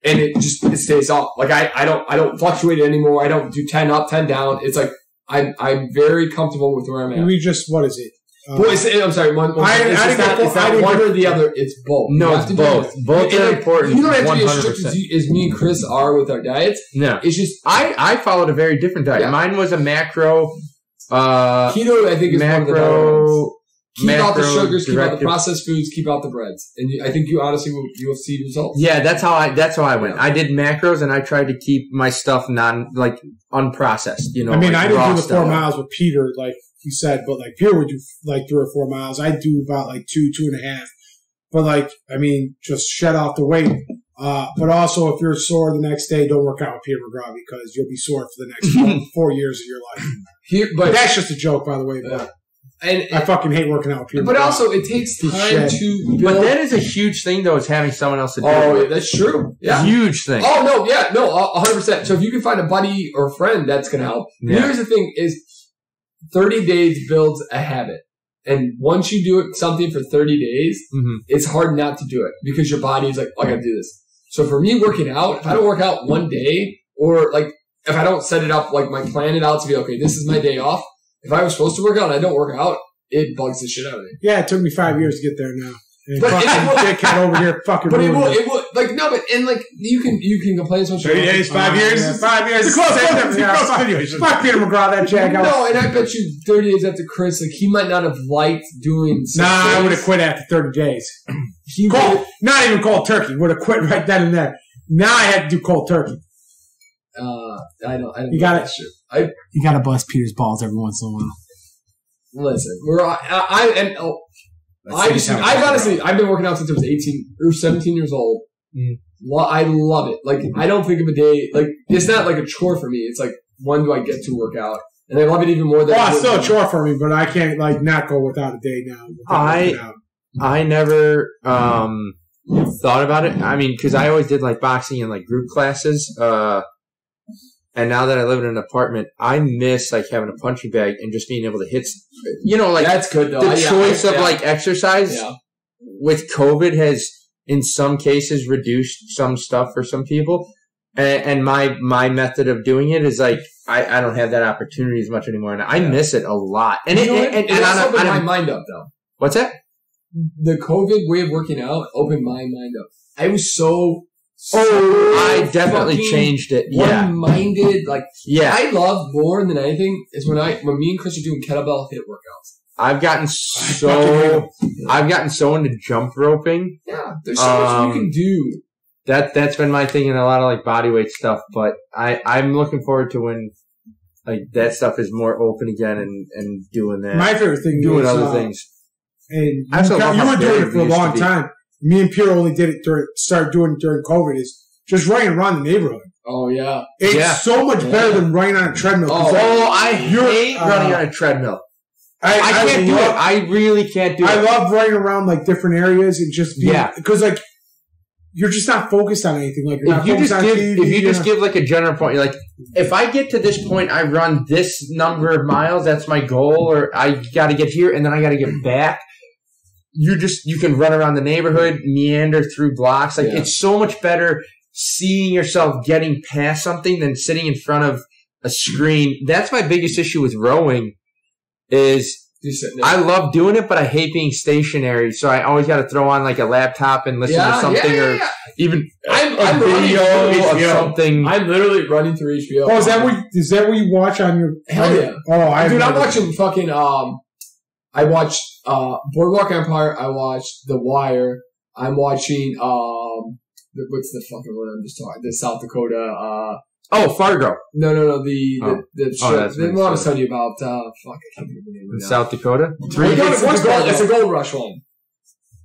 and it just it stays off like i i don't i don't fluctuate anymore. I don't do 10 up 10 down. It's like i'm i'm very comfortable with where i'm at. We just what is it? Well, it's, I'm sorry. One, one, I- it's, I just didn't it's not one or the other. It's both. No, it's have to do both. Both And, are important. You don't have to be as strict as, you, as me and Chris are with our diets. no. It's just I I followed a very different diet. Yeah. Mine was a macro, uh, keto. I think is one of the better ones. macro. Keep out the sugars, keep out the processed foods, keep out the breads, and you, I think you honestly will you'll see results. Yeah, that's how I that's how I went. Yeah. I did macros and I tried to keep my stuff non like unprocessed. You know, I mean, like I didn't do the stuff. four miles with Peter, like you said, but like Pierre would do like three or four miles. I do about like two, two and a half. But like, I mean, just shed off the weight. Uh, but also, if you're sore the next day, don't work out with Pierre McGraw because you'll be sore for the next *laughs* four, four years of your life. Here, But but that's just a joke, by the way. Yeah. But and, I fucking hate working out with Peter. but McGraw. also it takes time shit. to But that is a huge thing, though, is having someone else to do oh, it yeah, that's true. Yeah. Huge thing. Oh no, yeah, no, a hundred percent. So if you can find a buddy or friend, that's gonna help. Yeah. Here's the thing: is thirty days builds a habit, and once you do something for thirty days, Mhm. it's hard not to do it because your body is like, oh, I gotta do this. So for me, working out, if I don't work out one day, or like if I don't set it up, like my plan it out to be okay, this is my day off. If I was supposed to work out and I don't work out, it bugs the shit out of me. yeah, it took me five years to get there now. And *laughs* But it fucking will- dickhead over here fucking But it will, it. it will, like no, but and like you can you can complain so much. 30 days, five years? yeah, five years. It's a close, Same close, difference, it's a yeah. close continuation. Fuck Peter McGraw, that jackass. No, and I bet you 30 days after Chris, like he might not have liked doing. six Nah, I would have quit after 30 days. *clears throat* He Cold, not even cold turkey. Would have quit right then and there. Now I had to do cold turkey. Uh, I don't. I don't You know gotta- that. I You gotta bust Peter's balls every once in a while. listen. We're I, I and oh, That's I city just town. I've honestly I've been working out since I was 18 or 17 years old. Mm. Lo- I love it. Like I don't think of a day like it's not like a chore for me. It's like when do I get to work out? And I love it even more than Oh, it's still a chore for me, but I can't like not go without a day now. I- I never um thought about it. I mean, because I always did like boxing and like group classes. Uh, and now that I live in an apartment, I miss like having a punching bag and just being able to hit. You know, like that's good though. the yeah, choice of like exercise yeah. with COVID has in some cases reduced some stuff for some people. And, and my my method of doing it is like I, I don't have that opportunity as much anymore, and I miss it a lot. And You it, and, and, it and on opened on my mind up though. what's that? The COVID way of working out opened my mind up. I was so. Oh, I definitely changed it. Yeah, One-minded, like yeah. I love more than anything is when I when me and Chris are doing kettlebell hit workouts. I've gotten so I've gotten so into jump roping. Yeah, there's so much Um, you can do. That that's been my thing in a lot of like body weight stuff. But I I'm looking forward to when like that stuff is more open again and and doing that, My favorite thing doing is, other uh, things. And you, I also love you how were doing it for a used to long be. time. Me and Pierre only did it during, started doing it during COVID is just running around the neighborhood. Oh yeah, It's Yeah. so much Yeah. better than running on a treadmill. Oh, I- Oh, I You're, hate uh, running on a treadmill. I, I can't do it. I really can't do I it. I love running around like different areas and just being, Yeah. because like you're just not focused on anything. Like you're If not you focused just on give, TV. if you you're just not- give like a general point, you're like, if I get to this point, I run this number of miles. That's my goal, or I got to get here, and then I got to get back. You just you can run around the neighborhood, meander through blocks. Like Yeah. it's so much better seeing yourself getting past something than sitting in front of a screen. That's my biggest issue with rowing. Is just sitting there. I love doing it, but I hate being stationary. So I always got to throw on like a laptop and listen yeah, to something, yeah, or yeah, yeah. even I'm, a I'm video through of something. I'm literally running through HBO. oh, is that what is that what you watch on your? Hell yeah. Oh, I Dude, I'm watching fucking um. I watched uh Boardwalk Empire. I watched The Wire. I'm watching um. What's the fucking one I'm just talking? The South Dakota. Uh, oh, Fargo. no, no, no. The Oh. the, the Oh, show, that's the one I was telling you about. Uh, fuck, I can't think of the name in right now. South Dakota. It's, it's, the gold, it's a gold rush one.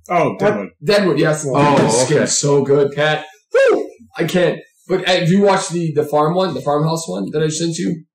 Oh, Deadwood. Deadwood, yes. Oh, this okay. game's so good, Pat. Woo! I can't. But uh, have you watched the the farm one, the farmhouse one that I sent you?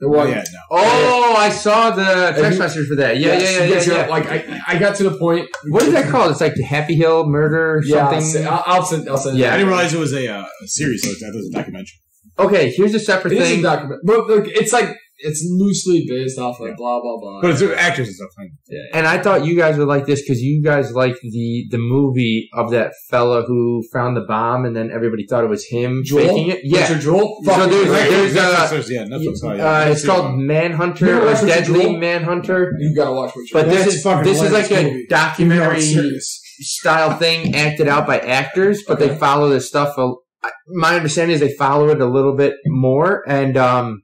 The Oh, one. yeah, no. Oh, I saw the text you- message for that. Yeah, Yes, yeah, yeah, yeah. yeah. Like I, I got to the point. what is that called? It's like the Happy Hill Murder or Yeah, I'll, something. say- I'll, I'll send. I'll send. Yeah. I didn't realize it was a, uh, a series, so I it was a documentary. okay, here's a separate It is a thing. document, but look, it's like it's loosely based off like blah blah blah. But it's actors and stuff. Yeah, And I thought you guys would like this because you guys like the the movie of that fella who found the bomb and then everybody thought it was him Jewell? faking it. Yeah. Richard Jewell. So Fucking there's- great. there's, uh, Netflix, yeah, Netflix. yeah. Uh, it's see it. called Manhunter You ever or Deadly Jewel? Manhunter. you gotta watch Richard. But this That's is this is like hilarious a movie. Even though documentary style thing acted out by actors, but they follow this stuff. A, my understanding is they follow it a little bit more, and um,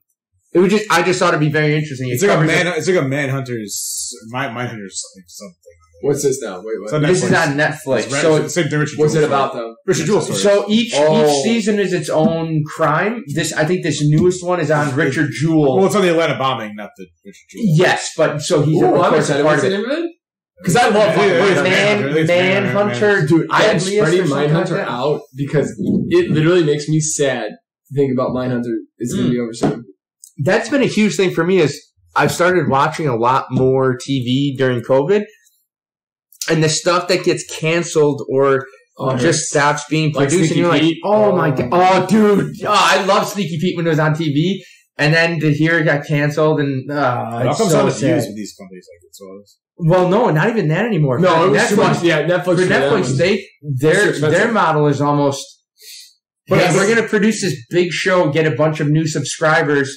it was just I just thought it'd be very interesting. It It's like a covers man. It's like a manhunter's. My Mindhunter's something. something. What's this now? Wait, what? It's This is Netflix. on Netflix. It's So Richard- same thing. Richard What's Jewell it story. about though? Richard Jewell story. So each Oh. each season is its own crime. This I think this newest one is on Richard Jewell. well, it's on the Atlanta bombing, not the Richard Jewell. yes, but so he's Ooh, of I'm course excited. a part What's of the it. name of it? Because I love Yeah, fucking yeah, yeah. Mindhunter. Man, It's Manhunter, Manhunter, Dude, I am Deadliest or spreading something like Mindhunter that. out because it literally makes me sad to think about Mindhunter. It's Hmm. gonna be over soon. That's been a huge thing for me. Is I've started watching a lot more TV during COVID, and the stuff that gets canceled or Oh, just stops being Like produced, and you're like, Pete? oh my Oh. god, oh dude, oh, I love Sneaky Pete when it was on TV, and then to hear it got canceled, and uh, How it's come so some of the sad. with these companies like it's this? Well, no, not even that anymore. no, it was Netflix, too much. Yeah, Netflix. For them Netflix, they their their model is almost. But Hey, we're gonna produce this big show, get a bunch of new subscribers,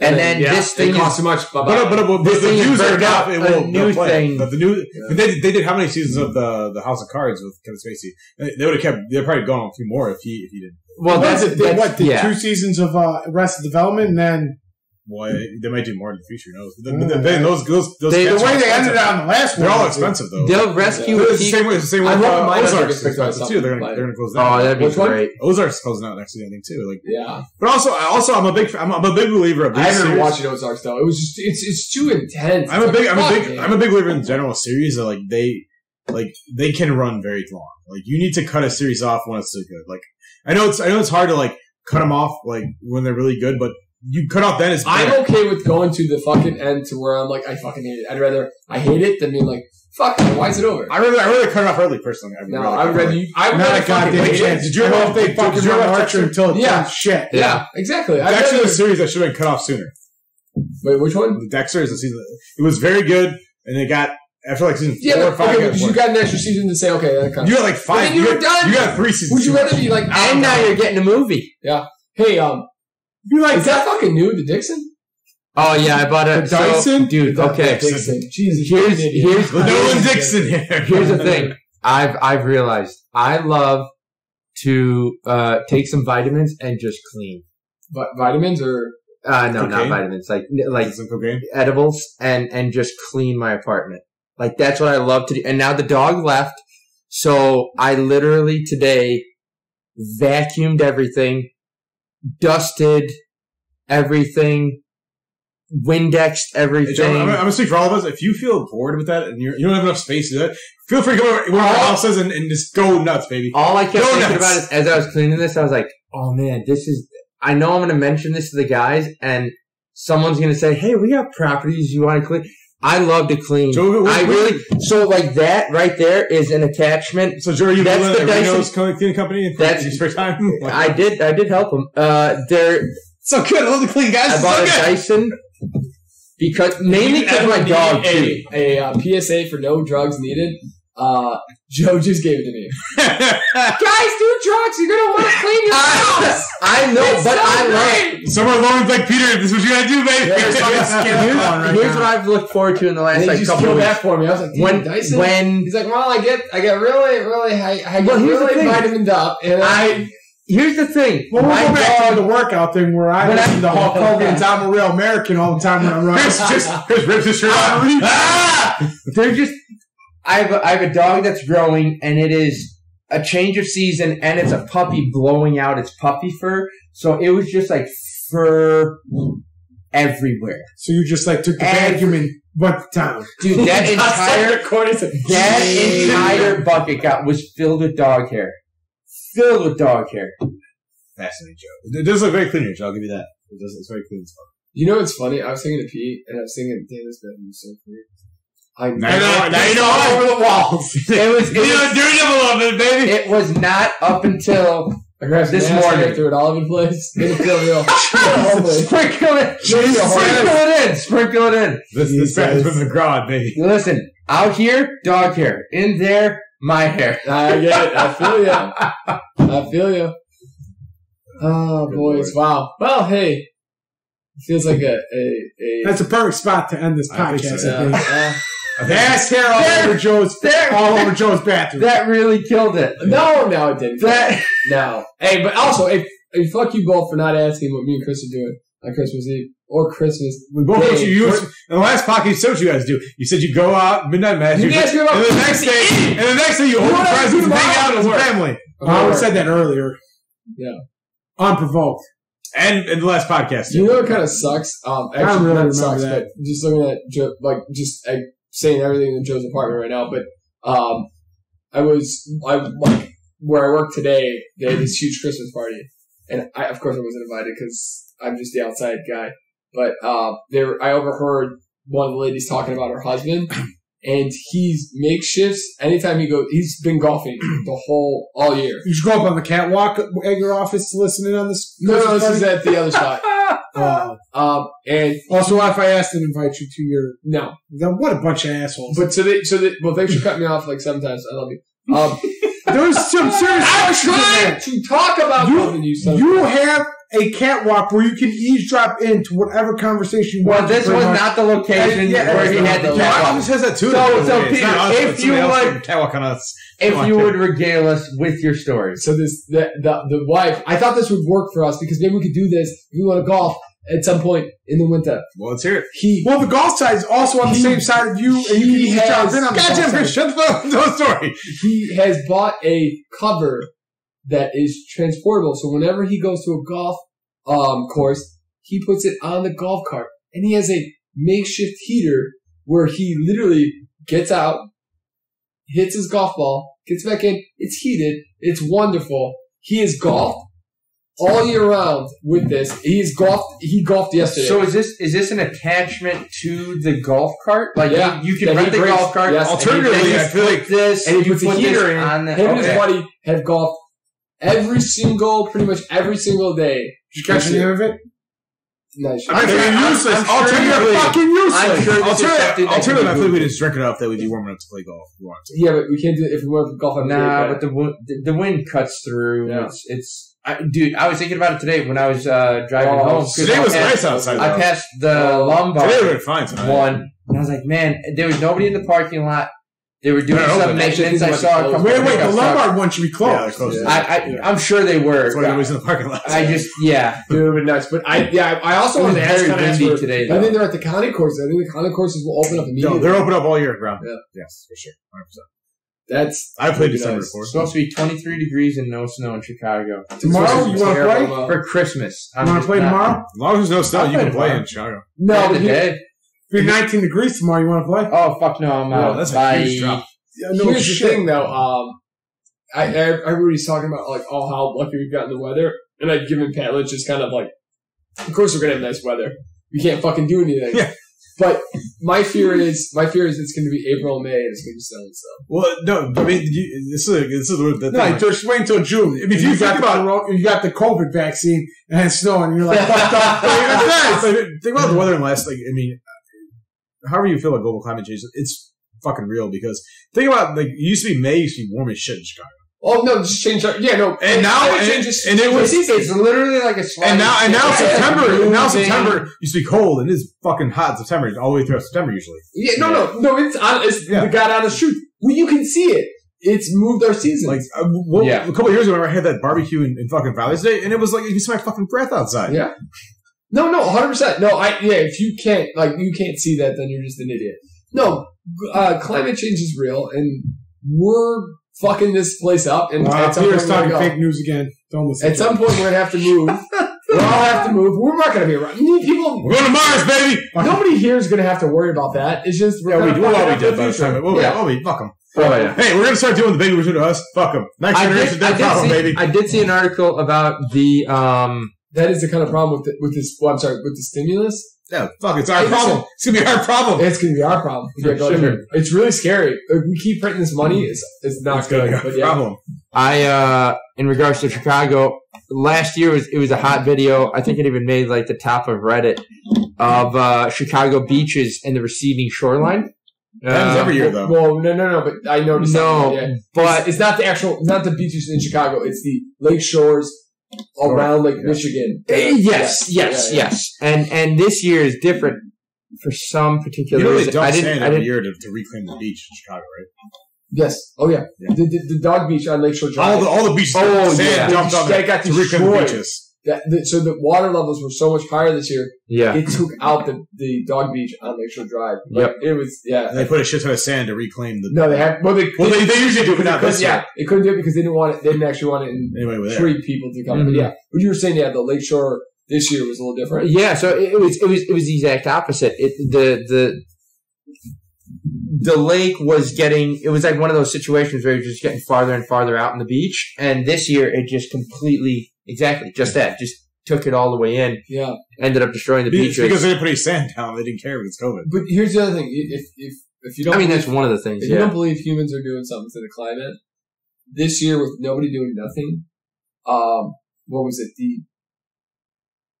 and then yeah, this thing it costs too much. Bye But, but, but, This the thing views are enough. It will new they'll play. thing. But the new, they, they did how many seasons of the the House of Cards with Kevin Spacey? They, they would have kept. They'd probably gone a few more if he if he didn't. well. What That's, is it? They, that's what did yeah. two seasons of uh, Arrested Development, and then Boy, they might do more in the future. Who knows? The, Oh, the, man. those those those They- sketches the way are they ended on the last one, They're all expensive though. They'll rescue It's the same way. It's the same way I with hope uh, Ozark's get picked up expensive too. They're gonna by- they're gonna close Oh, down. that'd be Which one? great. Ozark's closing out next year, I think too. Like, Yeah, but also, I also I'm a big I'm, I'm a big believer of These I haven't series. watched Ozarks though. It was just it's it's too intense. I'm a big I'm a big. I'm a big believer in general series that like they like they can run very long. Like you need to cut a series off when it's so good. Like I know it's I know it's hard to like cut them off like when they're really good, but you cut off then it's I'm okay with going to the fucking end to where I'm like, I fucking hate it. I'd rather I hate it than being like, fuck, it, why is it over? I rather I rather cut it off early personally. I would No, rather I cut would it rather early. you. I would not a goddamn chance. Did you ever- know if they fucking run Archer until it Yeah. shit. Yeah, exactly. I'd Dexter rather- a series that should have been cut off sooner. Wait, which one? Dexter is a season. It was very good, and it got after like season four Yeah, or five. okay, you, got you got an extra season to say, okay, that kind you of. got like five. then you you were got, done. You got three seasons. Would you rather be like, And now you're getting a movie. Yeah. Hey, um, You like is that fucking new, the Dixon? Oh yeah, I bought a it. So, Dyson? dude. Okay, the Dixon. Jesus, here's you're an idiot. here's Nolan Dixon here. *laughs* here's the thing. I've I've realized I love to uh take some vitamins and just clean. Vi- vitamins or Uh no, not vitamins. Like like some cocaine. edibles and and just clean my apartment. Like that's what I love to do. And now the dog left, so I literally today vacuumed everything, dusted everything, Windexed everything. I'm, I'm gonna speak for all of us. If you feel bored with that and you're, you don't have enough space to do that, feel free to come over one of our Oh. houses and, and just go nuts, baby. All I kept Go thinking nuts. about is as I was cleaning this, I was like, "Oh man, this is." I know I'm going to mention this to the guys, and someone's going to say, "Hey, we got properties you want to clean." I love to clean. Joe, what- I really so like that right there is an attachment. So, Joe, are you That's live the at Dyson- cleaning company? That's- your spare time. *laughs* I did. I did help them. Uh, they're. so good. I love to clean, guys. I It's bought a good. Dyson because mainly because my dog too. a, a uh, PSA for no drugs needed. Uh, Joe just gave it to me. *laughs* Guys, do drugs. You're gonna want to clean your house. *laughs* I know, It's but so I love. great. Some are loans like Peter. This is what you gotta do, baby. There's fucking skin Here's, on right here's now. what I've looked forward to in the last And he like just couple of that weeks. for me. I was like, When when Dyson. when He's like, well, I get, I get really, really, I, I get Well, here's the really thing. vitamined up, and I here's the thing. Well, we'll my go back dog to the workout thing where I When I- listen to Hulk *laughs* Hogan I'm a real American all the time when I run. Chris just Chris rips his shirt off. Ah! they're just I have a, I have a dog that's growing and it is a change of season and it's a puppy blowing out its puppy fur. So it was just like fur everywhere. So you just like took the And- vacuum and went to town. Dude, that *laughs* entire corners. that *laughs* entire bucket got was filled with dog hair. Filled with dog hair. Fascinating, Joe. It does look very clean here, I'll give you that. It does. It's very clean. as fuck. You know what's funny? I was thinking to Pete, and I was thinking, damn, this bedroom is so clean. I Now you know- now you know all over the walls. It was it You know, was, dirty up a little bit, baby. it was not up until This morning. I threw it all over the place. Didn't feel real. Sprinkle it Jesus. sprinkle it in. Sprinkle it in. This this Jesus. bad has been the ground, baby. Listen, out here, dog hair. In there, my hair. I get it. I feel you. I feel you. *laughs* Oh, Good boys. Wow. Well, hey. Feels like a, a, a That's a perfect spot to end this I think podcast. so, I think. yeah. Ass hair all There- over Joe's there- all over Joe's bathroom. That really killed it. No, no, it didn't. That No. Hey, but also, hey, hey, fuck you both for not asking what me and Chris are doing on Christmas Eve or Christmas. We both Hey, you, you we're- in the last podcast. You said what you guys do. You said you go out midnight mass. You you asked me about and the next Christmas day, Eve. and the next day you open what I presents do and hang tomorrow out with a work. family. I always said that earlier. Yeah. Unprovoked. And in the last podcast, You know what kind of sucks? Um, I actually, really not sucks, that. but just looking at Joe, like just uh, saying everything in Joe's apartment right now. But um, I was I like where I work today. They had this huge Christmas party, and I of course I wasn't invited because I'm just the outside guy. But um, there I overheard one of the ladies talking about her husband. *clears throat* And he's makeshifts anytime he goes. He's been golfing *clears throat* the whole all year. You should go up on the catwalk at your office to listen in on this. No, no, this is at the other spot. *laughs* Uh, Um, and also, if I asked and invite you to your, no, then what a bunch of assholes. But so they, so they, well, thanks for cutting me off like seven times. I love you. Um, *laughs* there was some serious I'm trying to talk about You- something, you. You have a catwalk where you can eavesdrop into whatever conversation you well, want. this was much. not the location Yeah, where he had the the- Yeah, catwalk. Alex has that too. So- though. so, Peter, if you somebody else would- catwalk on us. If you would regale us with your story. So this, the, the, the wife, I thought this would work for us because maybe we could do this if we want to golf at some point in the winter. Well, let's hear it. He, Well, the golf side is also on the He- same side of you, and you he can just drop has- in on the Goddamn, golf side. shut the fuck up. Tell the story. he has bought a cover that is transportable. So whenever he goes to a golf, um, course, he puts it on the golf cart and he has a makeshift heater where he literally gets out, hits his golf ball, gets back in. It's heated. It's wonderful. He has golfed all year round with this. He's golfed. He golfed yesterday. So is this is this an attachment to the golf cart? Like Yeah. you, you can rent the brings- golf cart. yes. and you Alternatively, I feel put like- this and he you puts a put heater in. on the him and his buddy have golfed every single, pretty much every single day. Did you catch any of it? Nice. I mean, they're I'm- useless. I'm sure You're fucking useless. I'm sure this is Alternative, something alternative, I can feel be we just drink enough that we'd be warm enough to play golf. if we wanted to. Yeah, but we can't do it if we want to golf on the Nah, but the wind, the, the wind cuts through. Yeah. It's, it's I, dude. I was thinking about it today when I was uh, driving Oh, home. 'cause Today I was passed- nice outside. I though. passed the Oh. Lombard Today would have fine tonight. one, and I was like, man, there was nobody in the parking lot. They were doing They're some open. maintenance. I Actually, saw a closed. couple. Wait, of wait, the pickup trucks. Lombard one should be Yeah, they're closed. closed. Yeah. I, I, I'm sure they were. That's why nobody's in the parking lot. I just, yeah. Dude, but nuts. But I, yeah, I also It was wanted to ask, very kind of ask windy for- today, I think they're at the county courses. I think the county courses will open up immediately. No, they're open up all year round. Yeah. Yes, for sure. 100%. That's I played Nice. December before. It's supposed to be 23 degrees and no snow in Chicago Tomorrow, you want to play? For Christmas. You want to play tomorrow? As long as there's no snow, I'll you can play tomorrow. in Chicago. No, No, but the day. If you're 19 degrees tomorrow, you want to play? Oh fuck no, I'm No, out. that's a huge drop. Yeah, no here's shit. the thing, though. Um, I, I everybody's talking about like, oh, how lucky we've gotten the weather, and I've given Pat Lynch just kind of like, of course we're gonna have nice weather. We can't fucking do anything. Yeah. But my fear is, my fear is it's going to be April, May, and it's going to be snowing. So Well, no, I mean, you, this is this is the, the No, thing. just wait until June. I mean, if you, You got think the, about- coro- you got the COVID vaccine and it's snowing, you're like, fucked *laughs* up. It's like, think about the weather in the last, like, I mean, however you feel about global climate change, it's fucking real because think about, like, it used to be May, used to be warm as shit in Chicago. oh no, just change. Our, yeah, no, And now- climate and- change and it was- It's, it's literally like a And now, and now. September, and *laughs* now September used to be cold and it's fucking hot in September, all the way throughout September usually. Yeah, no, no, no. It's on. It's Yeah. the God honest truth. Well, you can see it. It's moved our season. Like, uh, well, Yeah. a couple of years ago, I had that barbecue in, in fucking Father's Day, and it was like, you can smell my fucking breath outside. Yeah. No, no, hundred percent. No, I yeah. If you can't like you can't see that, then you're just an idiot. No, uh, climate change is real, and we're fucking this place up. And Wow, at some Peter's we're talking go. fake news again. Don't listen. At to some him. point, we're gonna have to move. we all have to move. We're not gonna be around. People, We're going to Mars, baby! nobody here is gonna have to worry about that. It's just we're Yeah, we, kinda we'll be up by the time. We'll, Yeah. we'll be, fuck them. Oh yeah. Hey, we're gonna start doing the baby return to us. Fuck them. Next I generation, did, I, did problem, see, baby. I did see an article about the um That is the kind of problem with the, with this. Well, I'm sorry, with the stimulus. yeah, fuck, it's our Hey, listen. problem. It's gonna be our problem. It's gonna be our problem. Yeah, go sure. It's really scary. If we keep printing this money, it's, it's not It's gonna good. be our But yeah, problem. I uh in regards to Chicago, last year was it was a hot video. I think it even made like the top of Reddit of uh Chicago beaches and the receding shoreline. Happens Uh, every year, though. Well, no, no, no. But I noticed. No, something, yeah. but it's, it's not the actual, it's not the beaches in Chicago. It's the lake shores around Lake Yeah. Michigan. Eh, yes, Yeah, yes, yeah, yeah. yes. And and this year is different for some particular You know they reason. dump I sand didn't. I every didn't. year to, to reclaim the beach in Chicago, right? Yes. Oh yeah. Yeah. The, the, the dog beach on Lakeshore Drive. All the all the beaches, Oh, sand yeah. dumped on That there got to reclaim the destroyed. beaches. That, the, so the water levels were so much higher this year. Yeah. It took out the, the dog beach on Lakeshore Drive. Like, Yep. It was yeah. And they put a shit ton of sand to reclaim the. No, they had. Well, they, Well, they, they usually do, but not couldn't- this yeah, they couldn't do it because they didn't want it. They didn't actually want it in Anyway, we're there. people to come. Mhm. But yeah, what you were saying, yeah, the Lakeshore this year was a little different. Yeah, so it, it was it was it was the exact opposite. It the the the lake was getting it was like one of those situations where you're just getting farther and farther out on the beach, and this year it just completely exactly just that just took it all the way in, Yeah, ended up destroying the Be- beaches. because they didn't put any sand down. They didn't care if it's COVID. but here's the other thing: if if if you don't, I mean, believe, that's one of the things. if you don't believe humans are doing something to the climate, this year with nobody doing nothing, um, what was it? The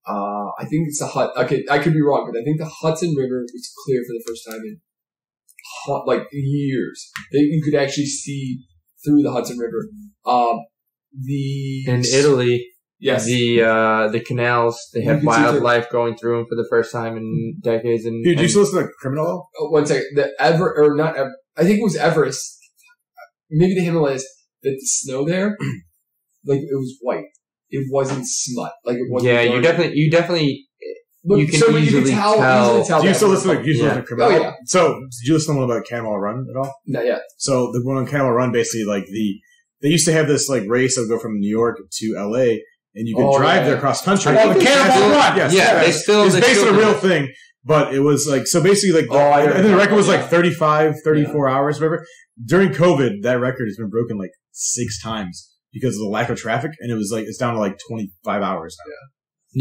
uh, I think it's the Hut. Okay, I could be wrong, but I think the Hudson River was clear for the first time in hu- like years. That you could actually see through the Hudson River. Um, the in Italy, yes, the uh, the canals they had can see through- wildlife going through them for the first time in decades. And, Dude, did you and- still listen to Criminal? oh, one second. The Ever or not? Ever, I think it was Everest. Maybe the Himalayas. That the snow there, *clears throat* like it was white. It wasn't smut. Like it wasn't. yeah, you definitely you definitely But- you can so, but easily tell, tell- easily tell Do you still listen to, the you still listen Yeah. to Criminal? Oh, yeah. So, did you listen to one about Cannonball Run at all? Not yet. So the one on Cannonball Run, basically, like the they used to have this like race that would go from New York to L.A. and you could Oh, drive yeah. there cross country. I think the Cannonball Run, yes, yeah, they still- It's they based still on a real thing, but it was like so basically like the, Oh, I I, think the record was yeah. like 35, 34 hours, whatever. During COVID, that record has been broken like six times because of the lack of traffic, and it was like it's down to like twenty five hours, now,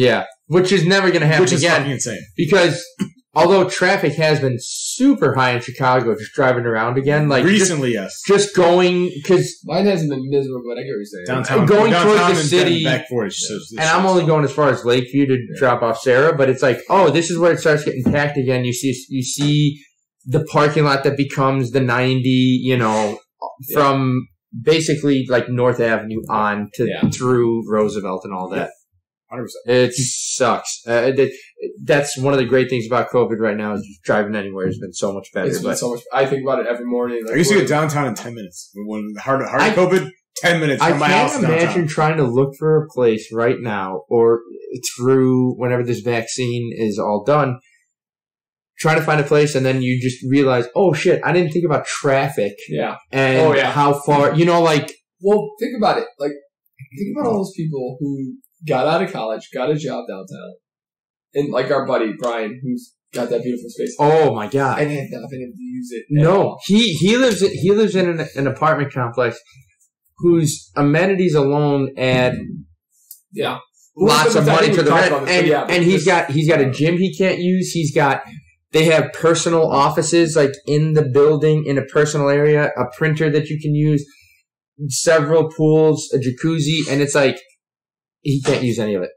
yeah, which is never going to happen which is again fucking insane. because although traffic has been super high in Chicago, just driving around again, like just, Recently, yes. just going because, Mine hasn't been miserable, but I get what you're saying. Downtown, going downtown towards the city- then back for it. it's just- and I'm only going as far as Lakeview to drop off Sarah, but it's like, oh, this is where it starts getting packed again. You see, you see the parking lot that becomes the 90, you know, from basically like North Avenue on to Yeah. through Roosevelt and all that. 100%. It sucks. Uh, that, that's one of the great things about COVID right now is just driving anywhere has been so much better. It's been so much. I think about it every morning. Like, I used to get downtown in 10 minutes. When hard, hard I- COVID, 10 minutes I from my house can't to imagine downtown. trying to look for a place right now or through whenever this vaccine is all done, trying to find a place and then you just realize, oh shit, I didn't think about traffic yeah. and Oh, yeah. how far, you know, like, Well, think about it. Like, think about all those people who got out of college, got a job downtown, and like our buddy Brian, who's got that beautiful space, oh my god. and had not been able to use it. No, he he lives he lives in an, an apartment complex whose amenities alone add Yeah. lots of money to the rent, and yeah, and he's got he's got a gym he can't use. He's got they have personal offices like in the building in a personal area, a printer that you can use, several pools, a jacuzzi, and it's like he can't use any of it.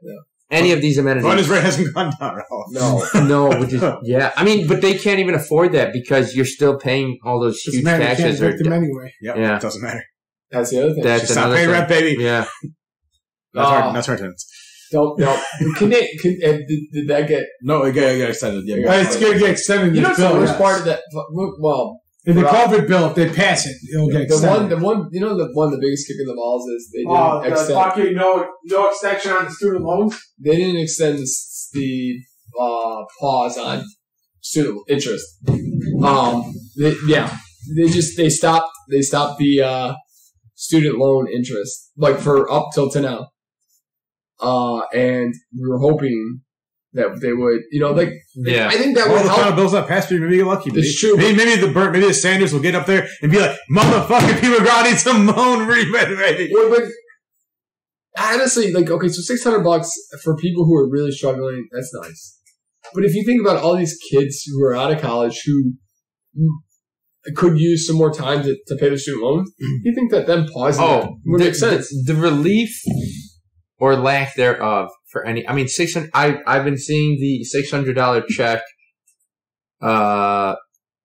Any of these amenities. Fun his rate hasn't gone down at all. No. no, which is *laughs* yeah. I mean, but they can't even afford that because you're still paying all those Just huge man, you can't taxes. Or, them anyway. Yep, Yeah. it doesn't matter. That's the other thing. That's Just stop another paying thing. rent, baby. yeah. That's, Oh. our, that's our tenants. Don't, don't. Can they, can, uh, did, did that get, No, it got, I got excited. Yeah, I got it's excited. gonna get extended. you know what's the bill, worst part of that? Well, In the Right. COVID bill, if they pass it, it'll get the one, the one, you know, the one, the biggest kick in the balls is they didn't Oh, the extend, fucking no, no extension on the student loans. they didn't extend the, s- the uh, pause on student interest. Um, they, yeah, they just they stopped they stopped the uh, student loan interest like for up till to now. Uh, and we were hoping that they would, you know, like Yeah. I think that Well, would the final help. bill's not passed, but maybe you're lucky. Maybe, It's true. Maybe, maybe the Bert, maybe the Sanders will get up there and be like, "Motherfucking people got need some loan remit. Well, but honestly, like okay, so six hundred bucks for people who are really struggling, that's nice. But if you think about all these kids who are out of college who could use some more time to, to pay the student loans, mm. you think that them pausing oh, that Oh, would the, make sense. The, the relief or lack thereof for any. I mean, six hundred. I I've been seeing the six hundred dollar check, uh,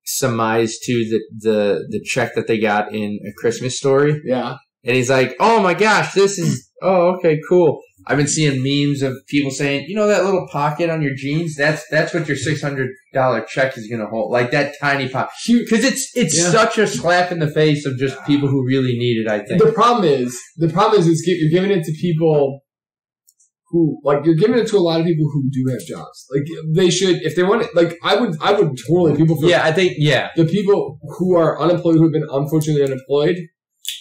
surmised to the the the check that they got in a Christmas story, yeah, and he's like, "Oh my gosh, this is oh okay, cool." I've been seeing memes of people saying, "You know that little pocket on your jeans? That's that's what your six hundred dollar check is gonna hold, like that tiny pocket." Because it's it's Yeah. such a slap in the face of just people who really need it. I think. the problem is the problem is is you're giving it to people who like you're giving it to a lot of people who do have jobs. Like they should if they want it. Like I would I would totally people for Yeah, I think yeah. the people who are unemployed who have been unfortunately unemployed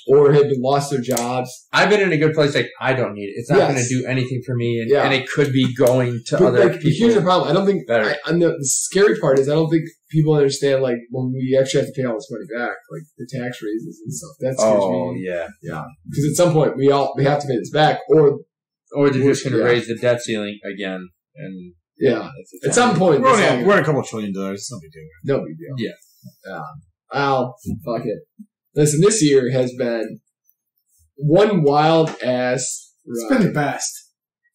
or have lost their jobs. I've been in a good place. Like I don't need it. It's not Yes. going to do anything for me, and, Yeah. and it could be going to But other like, here's the problem. I don't think. I, and the, the scary part is I don't think people understand like when we actually have to pay all this money back, like the tax raises and stuff. That scares Oh me yeah. because at some point we all we have to pay this back, or Or they're just going to Yeah. raise the debt ceiling again, and yeah, that's at some point We're, only, we're at a couple trillion dollars. It's no big deal. no big deal. Yeah. Um, yeah. Well, fuck it. Listen, this year has been one wild ass. It's been the best.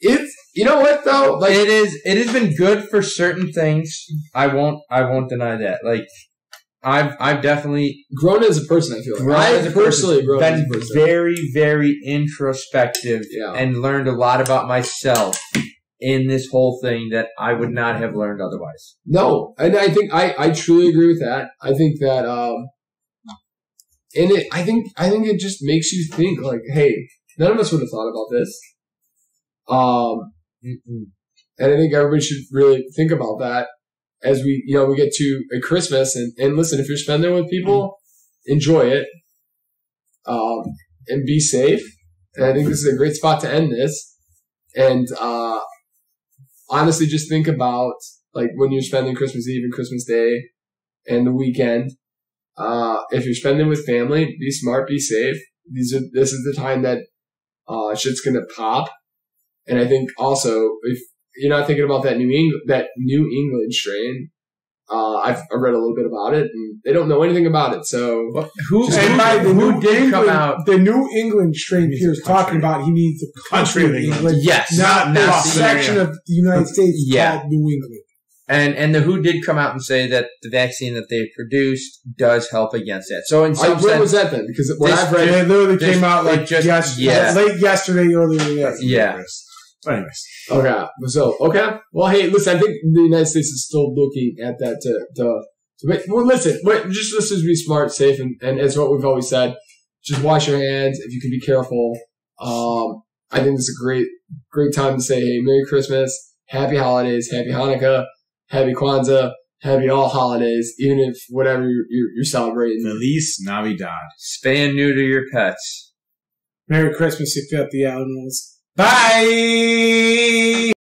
It's you know what though, like it is. It has been good for certain things. I won't. I won't deny that. Like I've I've definitely grown as a person. I feel like I as a personally person, grown as a been person. very very introspective Yeah. and learned a lot about myself in this whole thing that I would not have learned otherwise. No, and I think I, I truly agree with that. I think that um, and it I think I think it just makes you think like, hey, none of us would have thought about this. Um, and I think everybody should really think about that as we you know we get to a Christmas and and listen if you're spending with people, enjoy it, um, and be safe. And I think this is a great spot to end this. And uh, honestly, just think about like when you're spending Christmas Eve and Christmas Day and the weekend. Uh, if you're spending with family, be smart, be safe. These are this is the time that uh, shit's gonna pop. And I think also if you're not thinking about that New England that New England strain, Uh, I've I read a little bit about it, and they don't know anything about it. So Who, Just And by the who New did come England, out? the New England strain Means Pierre's the country. talking about, he means the country, Country of of England, England. Yes, not, not a the section of the United States Yeah. called New England. And and the WHO did come out and say that the vaccine that they produced does help against that. So in I, some when sense, was that then? Because what This- I've read, It literally This- came out like just- yes, yeah. late yesterday, earlier today. Yeah. But anyways, Okay. So okay. Well, hey, listen. I think the United States is still looking at that to to. to make, well, listen. Wait, just let's just be smart, safe, and and as what we've always said, just wash your hands. If you can be careful. Um, I think it's a great great time to say, hey, Merry Christmas, Happy Holidays, Happy Hanukkah, Happy Kwanzaa, Happy all holidays, even if whatever you're, you're, you're celebrating. Feliz Navidad. spay and neuter your pets. Merry Christmas, if you filthy animals. Bye!